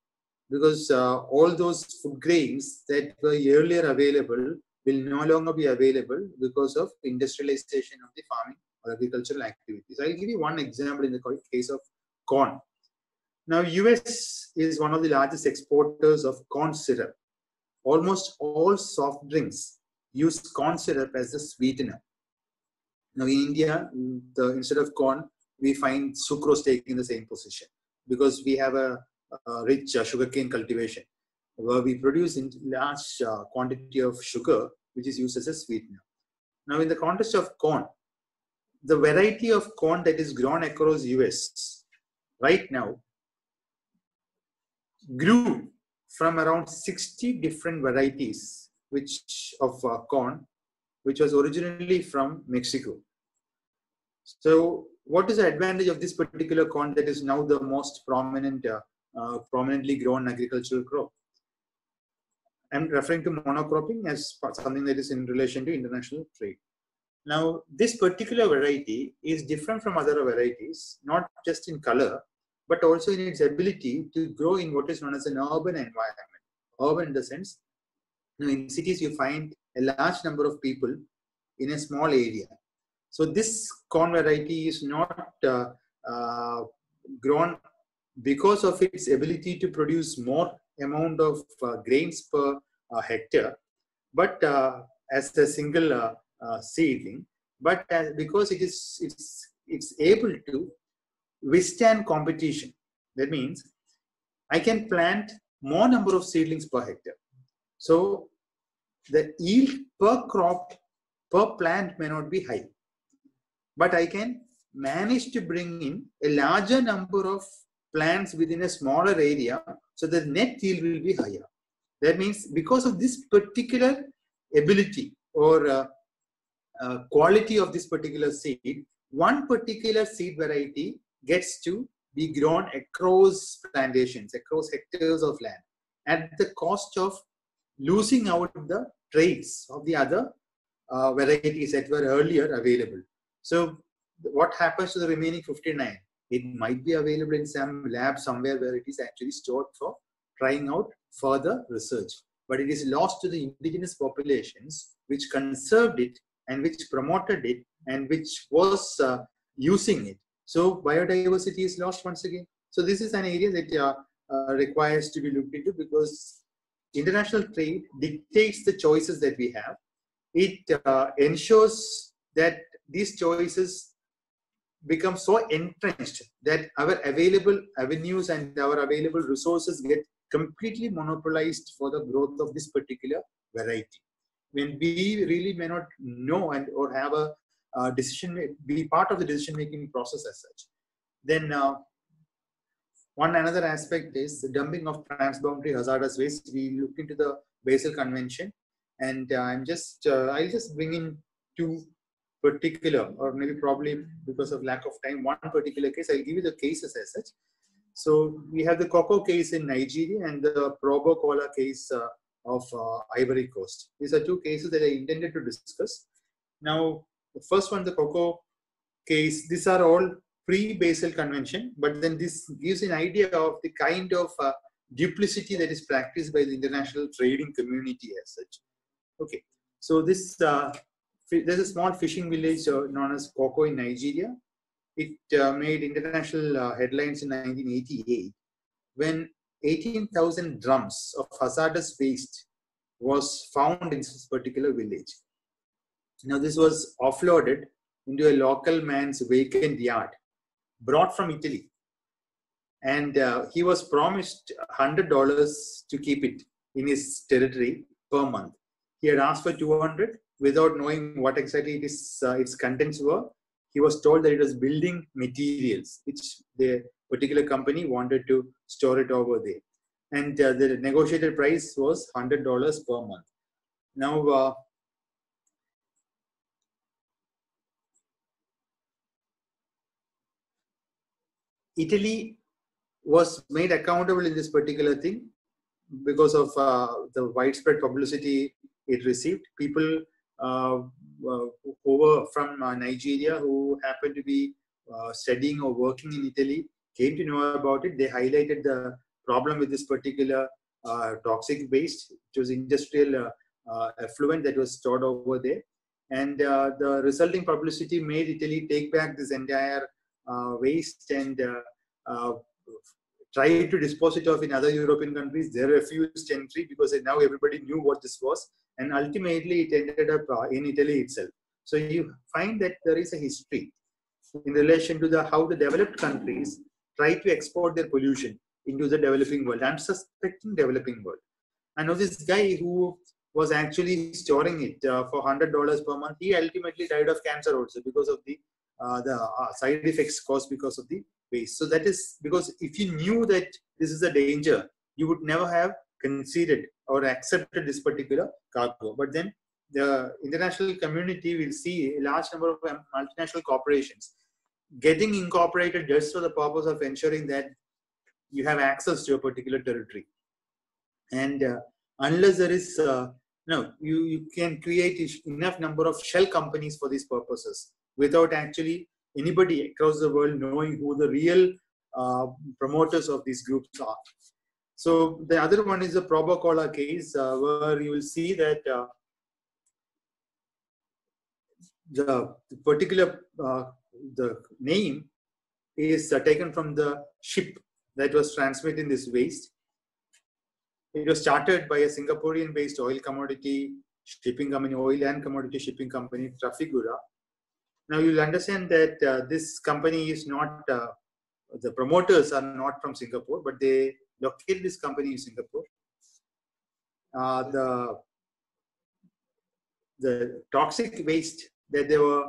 because uh, all those food grains that were earlier available will no longer be available because of industrialization of the farming or agricultural activities. I'll give you one example in the case of corn. Now, US is one of the largest exporters of corn syrup. Almost all soft drinks use corn syrup as the sweetener. Now in India, the, instead of corn, we find sucrose taking the same position because we have a, a rich uh, sugarcane cultivation where we produce in large uh, quantity of sugar, which is used as a sweetener. Now, in the context of corn, the variety of corn that is grown across US right now grew from around 60 different varieties which of uh, corn which was originally from Mexico. So what is the advantage of this particular corn that is now the most prominent, uh, uh, prominently grown agricultural crop? I'm referring to monocropping as something that is in relation to international trade. Now, this particular variety is different from other varieties, not just in color, but also in its ability to grow in what is known as an urban environment. Urban in the sense, you know, in cities you find a large number of people in a small area. So this corn variety is not uh, uh, grown because of its ability to produce more amount of uh, grains per uh, hectare, but uh, as a single seedling, but because it is it's it's able to withstand competition. That means I can plant more number of seedlings per hectare. So the yield per crop per plant may not be high, but I can manage to bring in a larger number of plants within a smaller area so the net yield will be higher. That means because of this particular ability or uh, uh, quality of this particular seed, one particular seed variety gets to be grown across plantations, across hectares of land at the cost of losing out the traits of the other uh, varieties that were earlier available. So what happens to the remaining 59? It might be available in some lab somewhere where it is actually stored for trying out further research. But it is lost to the indigenous populations which conserved it and which promoted it and which was uh, using it. So biodiversity is lost once again. So this is an area that uh, uh, requires to be looked into because international trade dictates the choices that we have. It uh, ensures that these choices become so entrenched that our available avenues and our available resources get completely monopolized for the growth of this particular variety. When we really may not know and or have a decision, be part of the decision making process as such, then uh, one another aspect is the dumping of transboundary hazardous waste. We look into the Basel Convention, and uh, I'm just uh, I'll just bring in two particular, or maybe probably because of lack of time, one particular case. I'll give you the cases as such. So we have the Koko case in Nigeria and the Probo Koala case uh, of uh, Ivory Coast. These are two cases that I intended to discuss. Now, the first one, the Koko case, these are all pre-Basel Convention, but then this gives an idea of the kind of uh, duplicity that is practiced by the international trading community as such. Okay, so this uh, there's a small fishing village uh, known as Koko in Nigeria. It uh, made international uh, headlines in 1988 when 18,000 drums of hazardous waste was found in this particular village. Now this was offloaded into a local man's vacant yard, brought from Italy. And uh, he was promised $100 to keep it in his territory per month. He had asked for 200 without knowing what exactly it is, uh, its contents were. He was told that it was building materials, which the particular company wanted to store it over there. And uh, the negotiated price was $100 per month. Now, uh, Italy was made accountable in this particular thing because of uh, the widespread publicity it received. People uh, uh, from uh, Nigeria who happened to be uh, studying or working in Italy came to know about it. They highlighted the problem with this particular uh, toxic waste, which was industrial uh, effluent that was stored over there. And the resulting publicity made Italy take back this entire waste and try to dispose it off in other European countries. They refused entry because now everybody knew what this was and ultimately it ended up uh, in Italy itself. So you find that there is a history in relation to the how the developed countries try to export their pollution into the developing world. I'm suspecting developing world. I know this guy who was actually storing it uh, for hundred dollars per month. He ultimately died of cancer also because of the uh, the uh, side effects caused because of the waste. So that is because if you knew that this is a danger, you would never have conceded or accepted this particular cargo. But then the international community will see a large number of um, multinational corporations getting incorporated just for the purpose of ensuring that you have access to a particular territory. And uh, unless there is, uh, no, you, you can create enough number of shell companies for these purposes without actually anybody across the world knowing who the real uh, promoters of these groups are. So the other one is the Probo Koala case, uh, where you will see that uh, the particular uh, the name is uh, taken from the ship that was transmitting this waste. It was started by a Singaporean-based oil commodity shipping company, oil and commodity shipping company, Trafigura. Now you'll understand that uh, this company is not, uh, the promoters are not from Singapore, but they located this company in Singapore. Uh, the, the toxic waste that they were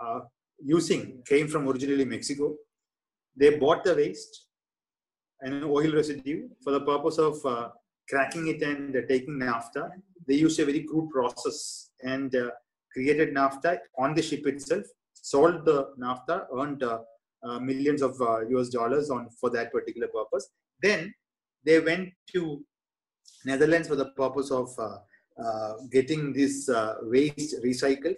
uh, using came from originally Mexico. They bought the waste and oil residue for the purpose of uh, cracking it and uh, taking naphtha. They used a very crude process and uh, created naphtha on the ship itself, sold the naphtha, earned uh, uh, millions of US uh, dollars on for that particular purpose. Then they went to Netherlands for the purpose of getting this waste recycled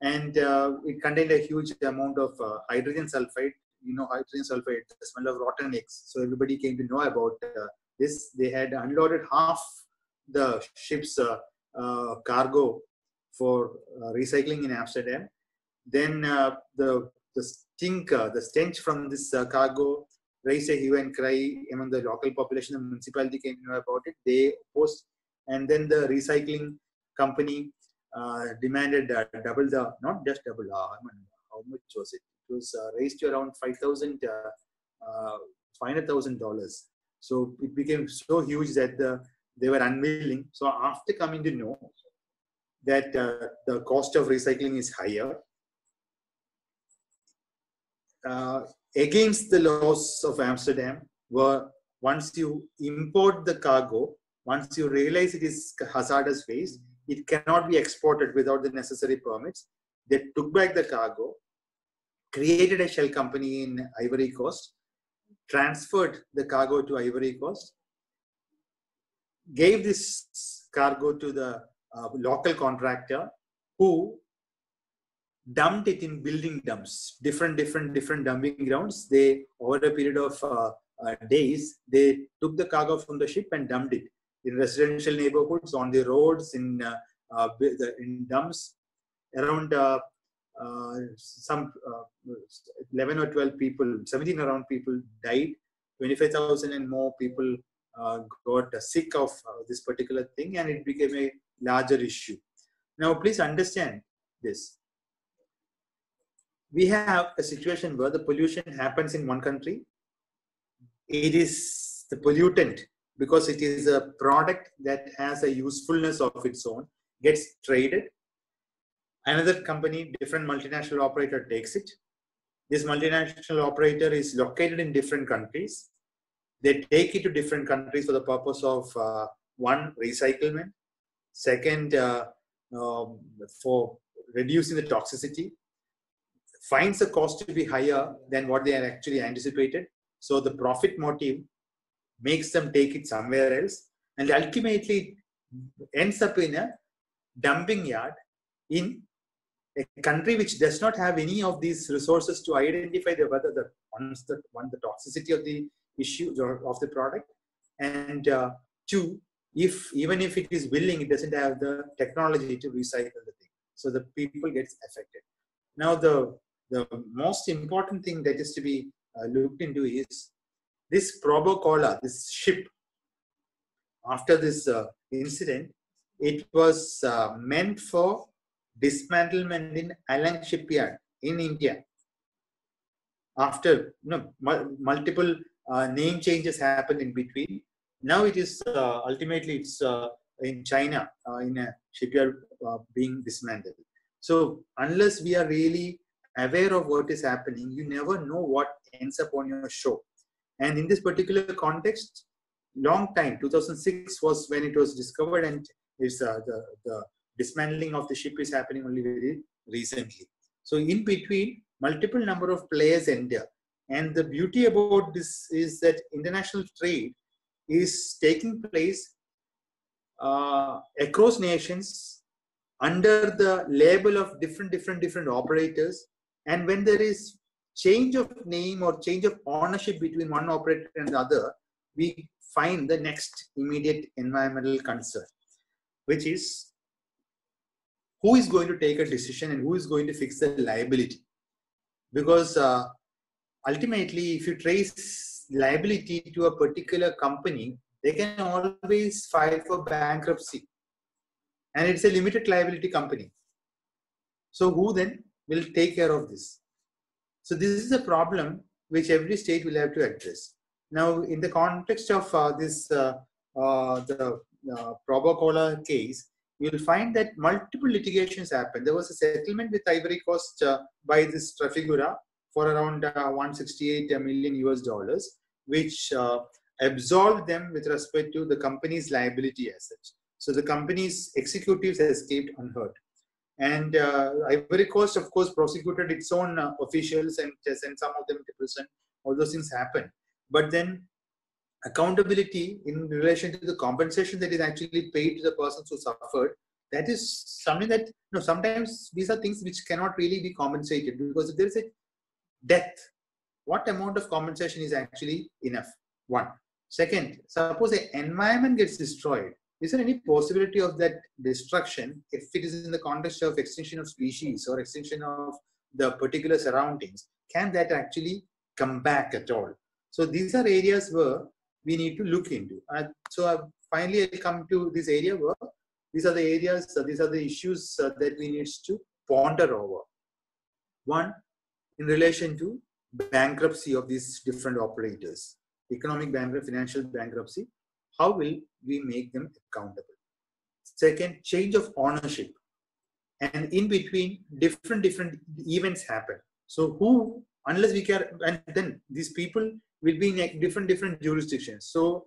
and uh, it contained a huge amount of uh, hydrogen sulfide. You know, hydrogen sulfide, the smell of rotten eggs. So everybody came to know about uh, this. They had unloaded half the ship's uh, uh, cargo for uh, recycling in Amsterdam. Then the the stink, the stench from this cargo raised a hue and cry among the local population. The municipality came to know about it. They opposed, and then the recycling company uh, demanded uh, double the, not just double, uh, I mean, how much was it? It was raised to around 5,000, $500,000. So it became so huge that the, they were unwilling. So after coming to know that uh, the cost of recycling is higher, uh, against the laws of Amsterdam, were once you import the cargo, once you realize it is hazardous waste, it cannot be exported without the necessary permits. They took back the cargo, created a shell company in Ivory Coast, transferred the cargo to Ivory Coast, gave this cargo to the uh, local contractor who dumped it in building dumps, different, different, different dumping grounds. They, over a period of uh, uh, days, they took the cargo from the ship and dumped it in residential neighborhoods, on the roads, in uh, uh, in dumps. Around uh, some 11 or 12 people, 17 around people died. 25,000 and more people got sick of this particular thing, and it became a larger issue. Now, please understand this. We have a situation where the pollution happens in one country. It is the pollutant because it is a product that has a usefulness of its own, gets traded. Another company, different multinational operator takes it. This multinational operator is located in different countries. They take it to different countries for the purpose of uh, one, recycling; second, uh, um, for reducing the toxicity, finds the cost to be higher than what they had actually anticipated. So the profit motive makes them take it somewhere else, and ultimately ends up in a dumping yard in a country which does not have any of these resources to identify the whether the once the one the toxicity of the issues or of the product, and uh, two, if even if it is willing, it doesn't have the technology to recycle the thing. So the people gets affected. Now the the most important thing that is to be uh, looked into is this Probo Koala, this ship, after this uh, incident, it was uh, meant for dismantlement in Alang shipyard in India. After you know, mul- multiple uh, name changes happened in between. Now it is uh, ultimately it's uh, in China in a shipyard being dismantled. So unless we are really aware of what is happening, you never know what ends up on your show. And in this particular context, long time 2006 was when it was discovered, and it's uh, the the dismantling of the ship is happening only very recently. So in between, multiple number of players enter. And the beauty about this is that international trade is taking place uh, across nations under the label of different, different, different operators. And when there is change of name or change of ownership between one operator and the other, we find the next immediate environmental concern, which is who is going to take a decision and who is going to fix the liability. Because uh, ultimately if you trace liability to a particular company they can always file for bankruptcy. And it's a limited liability company. So who then will take care of this so this is a problem which every state will have to address now in the context of uh, this uh, uh, the uh, Probo Koala case you'll find that multiple litigations happened. There was a settlement with Ivory Coast uh, by this Trafigura for around uh, 168 million US dollars, which uh, absolved them with respect to the company's liability assets. So the company's executives escaped unhurt. And uh, Ivory Coast, of course, prosecuted its own uh, officials and sent some of them to prison. All those things happened. But then accountability in relation to the compensation that is actually paid to the persons who suffered that is something that you know sometimes these are things which cannot really be compensated because if there is a death what amount of compensation is actually enough one second suppose the environment gets destroyed is there any possibility of that destruction if it is in the context of extinction of species or extinction of the particular surroundings can that actually come back at all so these are areas where we need to look into. Uh, so uh, finally, I come to this area where these are the areas, uh, these are the issues that we need to ponder over. One, in relation to bankruptcy of these different operators, economic bankruptcy, financial bankruptcy, how will we make them accountable? Second, change of ownership. And in between, different, different events happen. So who, unless we care, and then these people will be in different different jurisdictions. So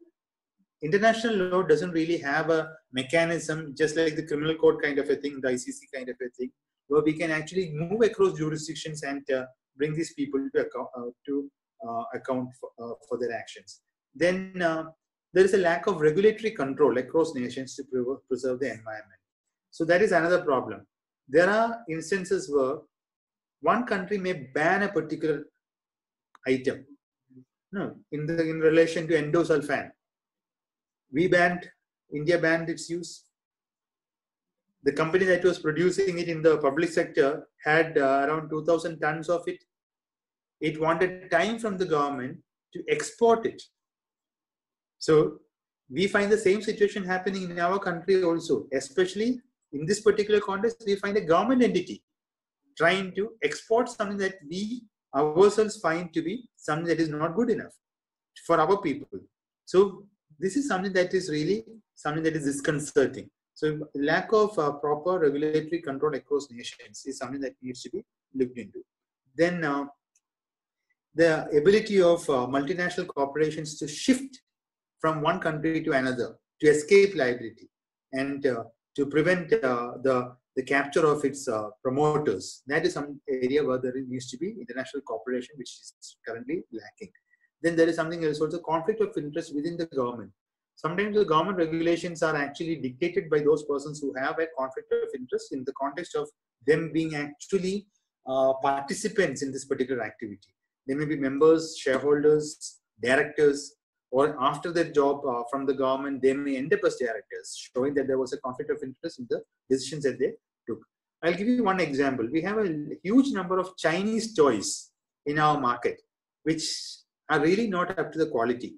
international law doesn't really have a mechanism just like the criminal court kind of a thing, the ICC kind of a thing, where we can actually move across jurisdictions and uh, bring these people to account, uh, to uh, account for, uh, for, their actions. Then uh, there is a lack of regulatory control across nations to preserve the environment. So that is another problem. There are instances where one country may ban a particular item no, in the in relation to endosulfan, we banned India banned its use. The company that was producing it in the public sector had uh, around 2,000 tons of it. It wanted time from the government to export it. So we find the same situation happening in our country also, especially in this particular context, we find a government entity trying to export something that we ourselves find to be something that is not good enough for our people. So this is something that is really something that is disconcerting. So lack of uh, proper regulatory control across nations is something that needs to be looked into. Then uh, the ability of uh, multinational corporations to shift from one country to another to escape liability and uh, to prevent uh, the the capture of its uh, promoters. That is some area where there needs to be international cooperation, which is currently lacking. Then there is something else also conflict of interest within the government. Sometimes the government regulations are actually dictated by those persons who have a conflict of interest in the context of them being actually uh, participants in this particular activity. They may be members, shareholders, directors, or after their job uh, from the government, they may end up as directors, showing that there was a conflict of interest in the decisions that they took. I'll give you one example. We have a huge number of Chinese toys in our market, which are really not up to the quality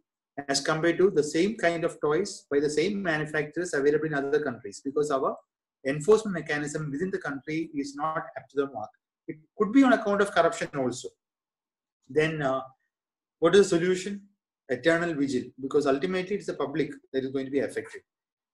as compared to the same kind of toys by the same manufacturers available in other countries because our enforcement mechanism within the country is not up to the mark. It could be on account of corruption also. Then, uh, what is the solution? Eternal vigil, because ultimately it's the public that is going to be affected.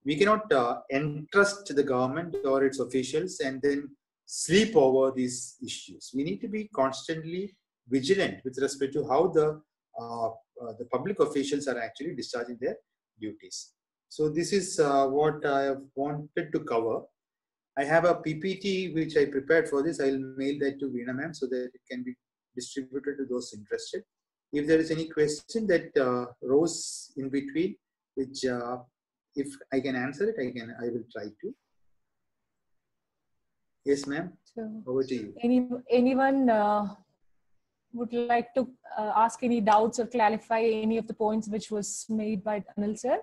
We cannot uh, entrust the government or its officials and then sleep over these issues. We need to be constantly vigilant with respect to how the uh, uh, the public officials are actually discharging their duties. So this is uh, what I have wanted to cover. I have a PPT which I prepared for this. I'll mail that to Veena ma'am so that it can be distributed to those interested. If there is any question that uh, rose in between, which uh, if I can answer it, I can. I will try to. Yes, ma'am. So, Over to you. any anyone uh, would like to uh, ask any doubts or clarify any of the points which was made by Anil sir?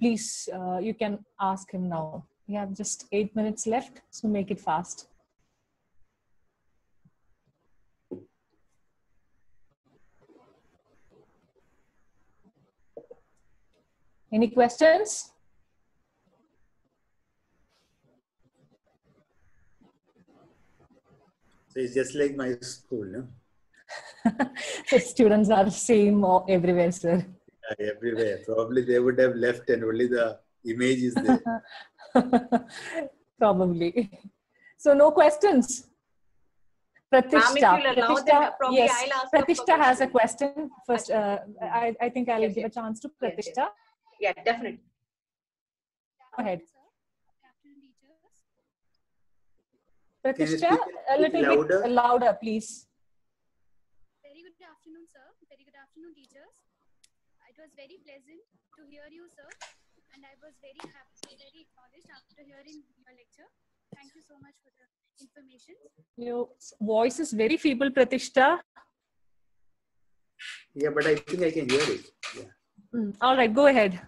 Please, uh, you can ask him now. We have just eight minutes left, so make it fast. Any questions? So it's just like my school, no? [LAUGHS] the students are same everywhere, sir. Uh, everywhere. Probably they would have left and only the image is there. [LAUGHS] Probably. So no questions. Pratishtha. Ma'am, if you'll allow, then Pratishtha, yes. I'll ask a Pratishtha has a question. question. First, uh, I, I think I'll Yes, give a chance to Yes, yes. Pratishtha. Yeah, definitely. Go ahead. you Pratishtha, speak a a little louder? bit louder, please. Very good afternoon, sir. Very good afternoon, teachers. It was very pleasant to hear you, sir, and I was very happy, very acknowledged after hearing your lecture. Thank you so much for the information. Your voice is very feeble, Pratishtha. Yeah, but I think I can hear it. Yeah. Mm, All right, go ahead. Am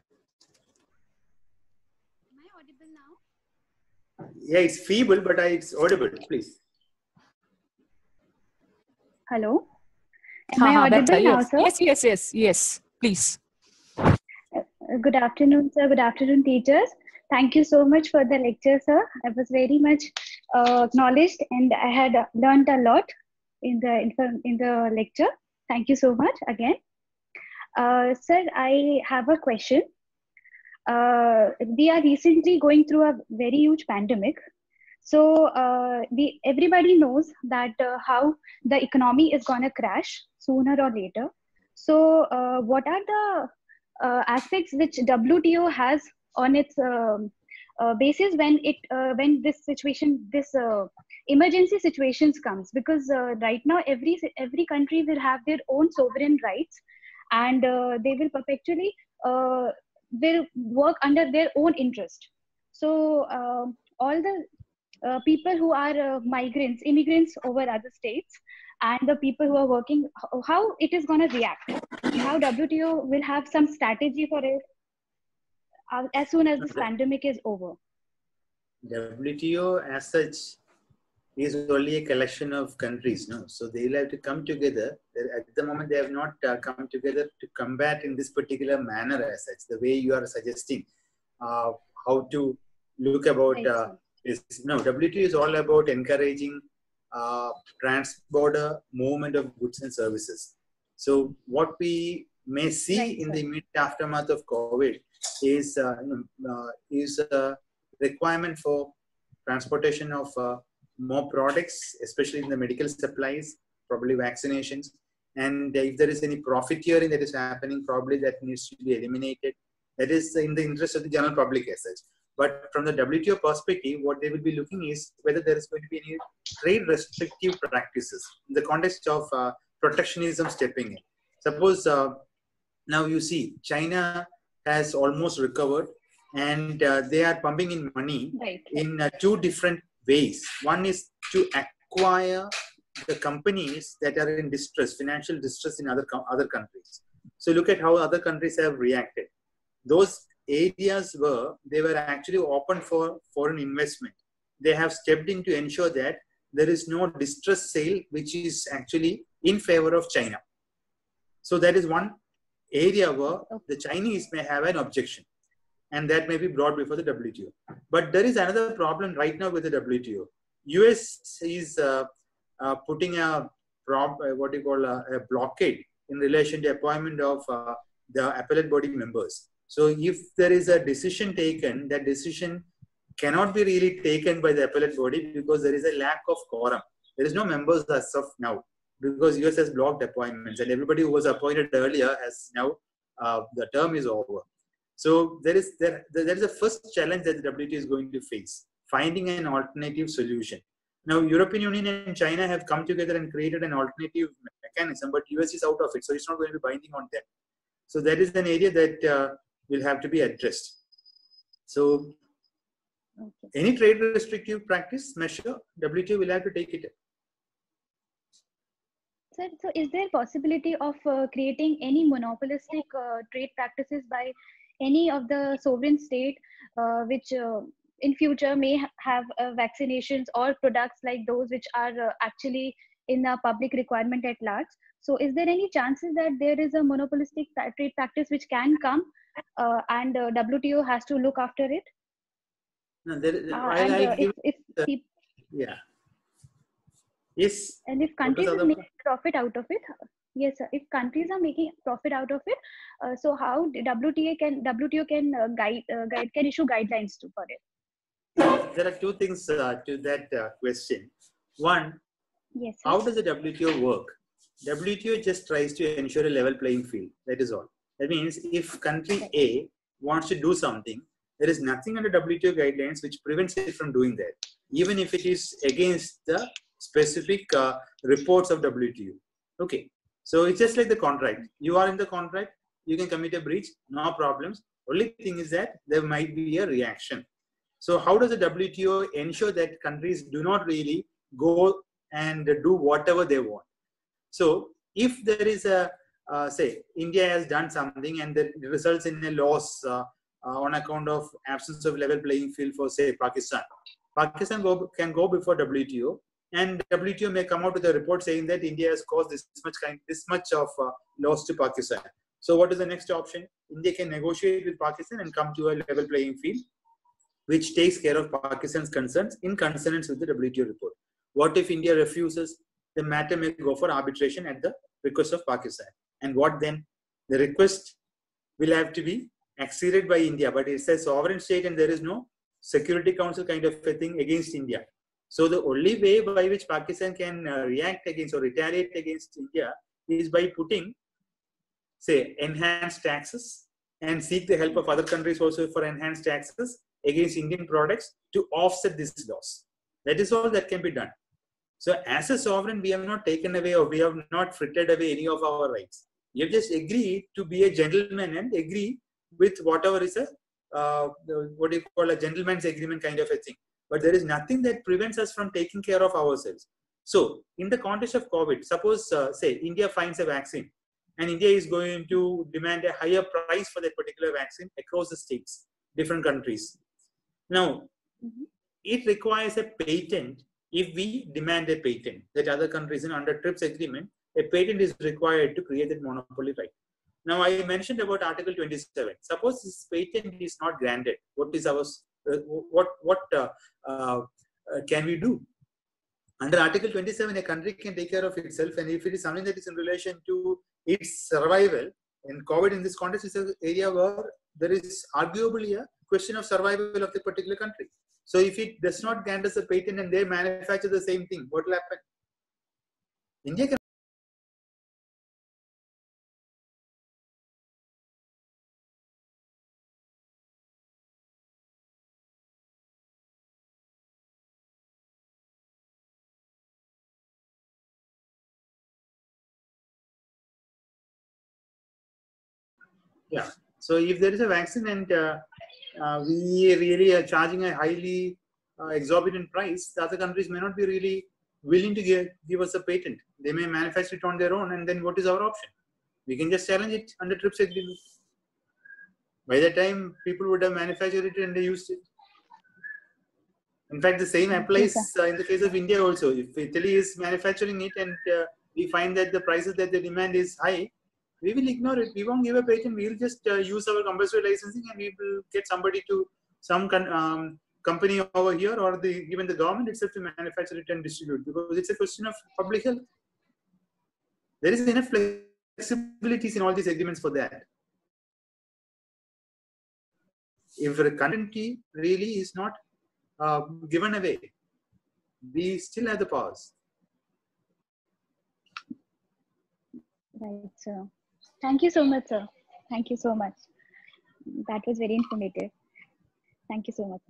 I audible now? Yeah, it's feeble, but I, it's audible. Please. Hello. Am I Ha, ha, audible better, now, yes. sir? yes, yes, yes, yes. Please. Uh, Good afternoon, sir. Good afternoon, teachers. Thank you so much for the lecture, sir. I was very much uh, acknowledged, and I had learned a lot in the in the lecture. Thank you so much again, uh, sir. I have a question. Uh, we are recently going through a very huge pandemic. So uh, we everybody knows that uh, how the economy is gonna crash sooner or later. So uh, what are the uh, aspects which WTO has on its um, basis when it when this situation this emergency situations comes because uh, right now every every country will have their own sovereign rights and uh, they will perpetually uh, will work under their own interest. So uh, all the uh, people who are uh, migrants immigrants over other states and the people who are working how it is going to react? How WTO will have some strategy for it uh, as soon as this pandemic is over. WTO as such is only a collection of countries, no? So they'll have to come together. At the moment, they have not uh, come together to combat in this particular manner as such. The way you are suggesting uh, how to look about uh, is no WTO is all about encouraging uh, trans-border movement of goods and services. So what we may see Right, in the immediate aftermath of COVID is uh, uh, is a requirement for transportation of uh, more products, especially in the medical supplies, probably vaccinations. And if there is any profiteering that is happening, probably that needs to be eliminated. That is in the interest of the general public as such. But from the WTO perspective, what they will be looking is whether there is going to be any trade restrictive practices in the context of uh, protectionism stepping in. Suppose uh, now you see China has almost recovered and uh, they are pumping in money Right. in uh, two different ways. One is to acquire the companies that are in distress, financial distress in other other countries. So look at how other countries have reacted. Those areas were they were actually open for foreign investment. They have stepped in to ensure that there is no distress sale which is actually in favor of China. So that is one area where the Chinese may have an objection. And that may be brought before the WTO. But there is another problem right now with the WTO. US is uh, uh, putting a prob, uh, what you call a, a, blockade in relation to appointment of uh, the appellate body members. So if there is a decision taken, that decision cannot be really taken by the appellate body because there is a lack of quorum. There is no members as of now because US has blocked appointments and everybody who was appointed earlier has now uh, the term is over. So there is there, there is a first challenge that the WTO is going to face, finding an alternative solution. Now, European Union and China have come together and created an alternative mechanism, but US is out of it, so it's not going to be binding on them. So that is an area that uh, will have to be addressed. So okay. any trade restrictive practice measure, WTO will have to take it. Sir, so is there possibility of uh, creating any monopolistic uh, trade practices by any of the sovereign state uh, which uh, in future may ha have uh, vaccinations or products like those which are uh, actually in the public requirement at large. So is there any chances that there is a monopolistic trade practice which can come uh, and uh, wto has to look after it? No, there, and, if, if yeah. Yes. And if countries make profit out of it yes sir. if countries are making profit out of it uh, so how wta can wto can uh, guide uh, guide can issue guidelines to for it? There are two things uh, to that uh, question. One yes sir. how does the wto work? Wto just tries to ensure a level playing field. That is all. That means if country a wants to do something there is nothing under wto guidelines which prevents it from doing that even if it is against the specific uh, reports of wto okay so it's just like the contract. You are in the contract, you can commit a breach, no problems. Only thing is that there might be a reaction. So how does the WTO ensure that countries do not really go and do whatever they want? So if there is a, uh, say, India has done something and that results in a loss uh, uh, on account of absence of level playing field for, say, Pakistan. Pakistan go, can go before WTO and WTO may come out with a report saying that India has caused this much kind, this much of uh, loss to Pakistan. So what is the next option? India can negotiate with Pakistan and come to a level playing field, which takes care of Pakistan's concerns in consonance with the WTO report. What if India refuses? The matter may go for arbitration at the request of Pakistan. And what then? The request will have to be acceded by India, but it's a sovereign state and there is no Security Council kind of a thing against India. So the only way by which Pakistan can uh, react against or retaliate against India is by putting, say, enhanced taxes and seek the help of other countries also for enhanced taxes against Indian products to offset this loss. That is all that can be done. So as a sovereign, we have not taken away or we have not frittered away any of our rights. We have just agreed to be a gentleman and agree with whatever is a, uh, what do you call a gentleman's agreement kind of a thing but there is nothing that prevents us from taking care of ourselves. So, in the context of COVID, suppose, uh, say, India finds a vaccine and India is going to demand a higher price for that particular vaccine across the states, different countries. Now, mm-hmm. it requires a patent if we demand a patent that other countries in under TRIPS agreement, a patent is required to create that monopoly right. Now, I mentioned about Article 27. Suppose this patent is not granted. What is our what what uh, uh, can we do? Under Article 27, a country can take care of itself, and if it is something that is in relation to its survival, and COVID in this context is an area where there is arguably a question of survival of the particular country. So if it does not grant us a patent and they manufacture the same thing, what will happen? India can Yeah. So if there is a vaccine and uh, uh, we really are charging a highly uh, exorbitant price, the other countries may not be really willing to give, give us a patent. They may manufacture it on their own, and then what is our option? We can just challenge it under TRIPS agreement. By the time people would have manufactured it and they used it. In fact, the same applies uh, in the case of India also. If Italy is manufacturing it and uh, we find that the prices that they demand is high, we will ignore it. We won't give a patent. We will just uh, use our compulsory licensing and we will get somebody to some um, company over here or the even the government itself to manufacture it and distribute because it's a question of public health. There is enough flexibilities in all these agreements for that. If the country really is not uh, given away, we still have the powers. Right, sir. Thank you so much, sir. Thank you so much. That was very informative. Thank you so much.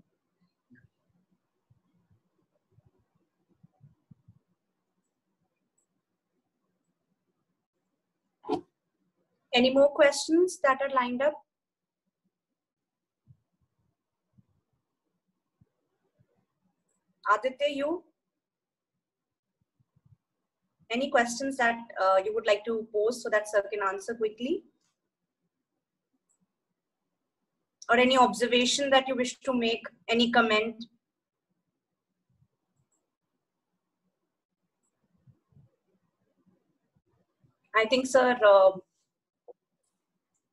Any more questions that are lined up? Aditya, you? Any questions that uh, you would like to pose so that sir can answer quickly? Or any observation that you wish to make? Any comment? I think, sir, uh,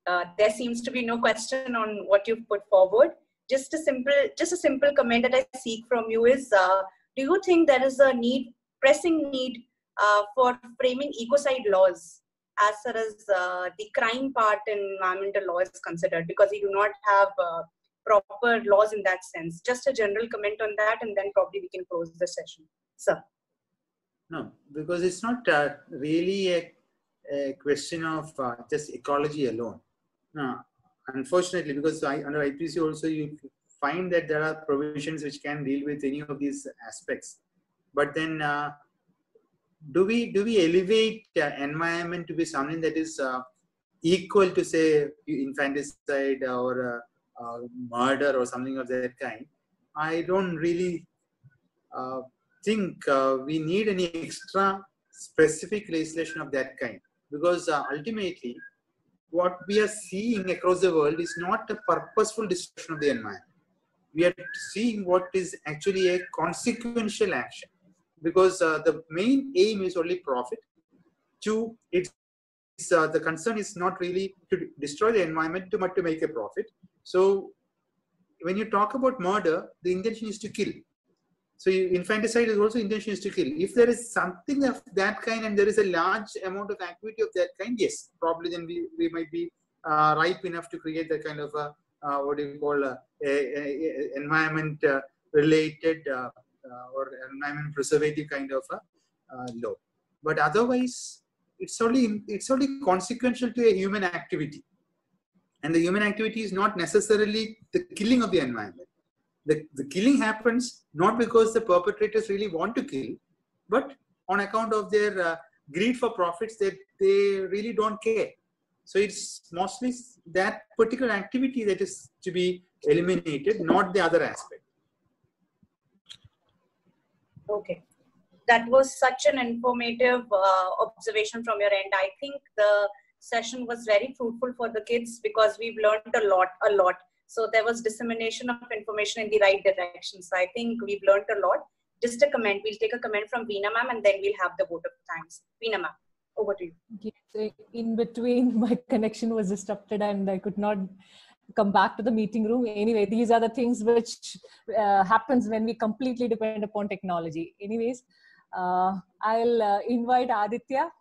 uh, there seems to be no question on what you've put forward. Just a simple, just a simple comment that I seek from you is: uh, Do you think there is a need, pressing need, uh, for framing ecocide laws as far as uh, the crime part in environmental law is considered? Because we do not have uh, proper laws in that sense. Just a general comment on that, and then probably we can close the session, sir. No, because it's not uh, really a, a question of just ecology alone no, unfortunately, because I, under IPC also you find that there are provisions which can deal with any of these aspects. But then, uh, do we do we elevate uh, environment to be something that is uh, equal to say infanticide or uh, uh, murder or something of that kind? I don't really uh, think we need any extra specific legislation of that kind because ultimately what we are seeing across the world is not a purposeful destruction of the environment. We are seeing what is actually a consequential action because uh, the main aim is only profit. Two, it's uh, the concern is not really to destroy the environment but to make a profit. So when you talk about murder, the intention is to kill. So infanticide is also intention is to kill. If there is something of that kind and there is a large amount of activity of that kind, yes, probably then we, we might be uh, ripe enough to create that kind of a, uh, what do you call a, a, a environment uh, related uh, uh, or environment preservative kind of a uh, law. But otherwise, it's only it's only consequential to a human activity, and the human activity is not necessarily the killing of the environment the, the killing happens not because the perpetrators really want to kill, but on account of their uh, greed for profits that they really don't care. So it's mostly that particular activity that is to be eliminated, not the other aspect. Okay. That was such an informative uh, observation from your end. I think the session was very fruitful for the kids because we've learned a lot, a lot so there was dissemination of information in the right direction. So I think we've learned a lot. Just a comment. We'll take a comment from Veena ma'am and then we'll have the vote of thanks. Veena ma'am, over to you. In between, [LAUGHS] my connection was disrupted and I could not come back to the meeting room. Anyway, these are the things which uh, happens when we completely depend upon technology. Anyways, uh, I'll uh, invite Aditya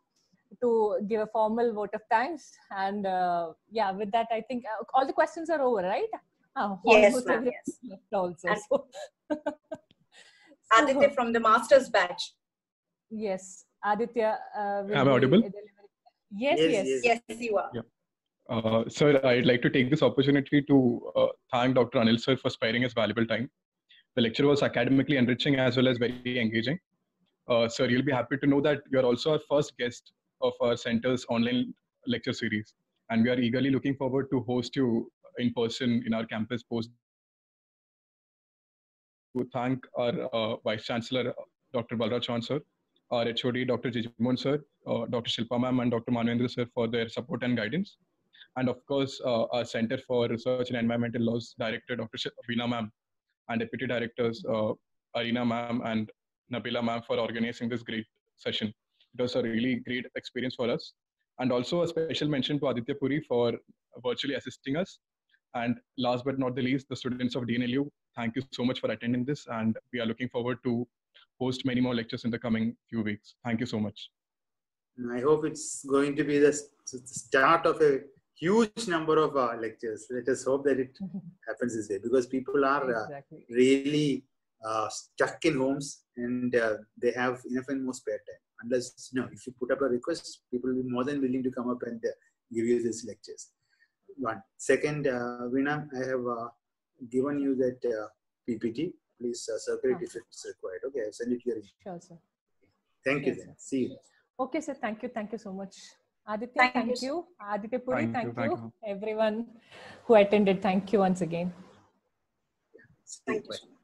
to give a formal vote of thanks. And uh, yeah, with that, I think uh, all the questions are over, right? Oh, yes, ma'am, yes. Also. [LAUGHS] So. Aditya from the master's batch. Yes, Aditya. Uh, Am I audible? Yes, yes, yes, yes, you are. Yeah. Uh, sir, I'd like to take this opportunity to uh, thank Dr. Anil sir for sparing his valuable time. The lecture was academically enriching as well as very engaging. Uh, sir, you'll be happy to know that you're also our first guest of our center's online lecture series. And we are eagerly looking forward to host you in person in our campus post. To thank our uh, Vice Chancellor, Dr. Balraj sir, our HOD, Dr. Jijimon sir, uh, Dr. Shilpa ma'am, and Dr. Manvendra sir for their support and guidance. And of course, uh, our Center for Research in Environmental Laws Director, Dr. Veena ma'am, and Deputy Directors, uh, Arina ma'am and Nabila ma'am for organizing this great session it was a really great experience for us. And also a special mention to Aditya Puri for virtually assisting us. And last but not the least, the students of DNLU, thank you so much for attending this. And we are looking forward to host many more lectures in the coming few weeks. Thank you so much. I hope it's going to be the start of a huge number of uh, lectures. Let us hope that it [LAUGHS] happens this way because people are uh, exactly. really uh, stuck in homes and uh, they have enough and more spare time. Unless, you know, if you put up a request, people will be more than willing to come up and uh, give you these lectures. One. Second, uh, Veena, I have uh, given you that uh, PPT. Please uh, circulate if it's required. Okay, I'll send it to your. Sure, sir. Thank you then. See you. Okay, sir. Thank you. Thank you so much. Aditya, Thank thank, you, you. Aditya Puri, Thank you, thank, thank you. you. Everyone who attended, thank you once again. Thank you Bye. so much.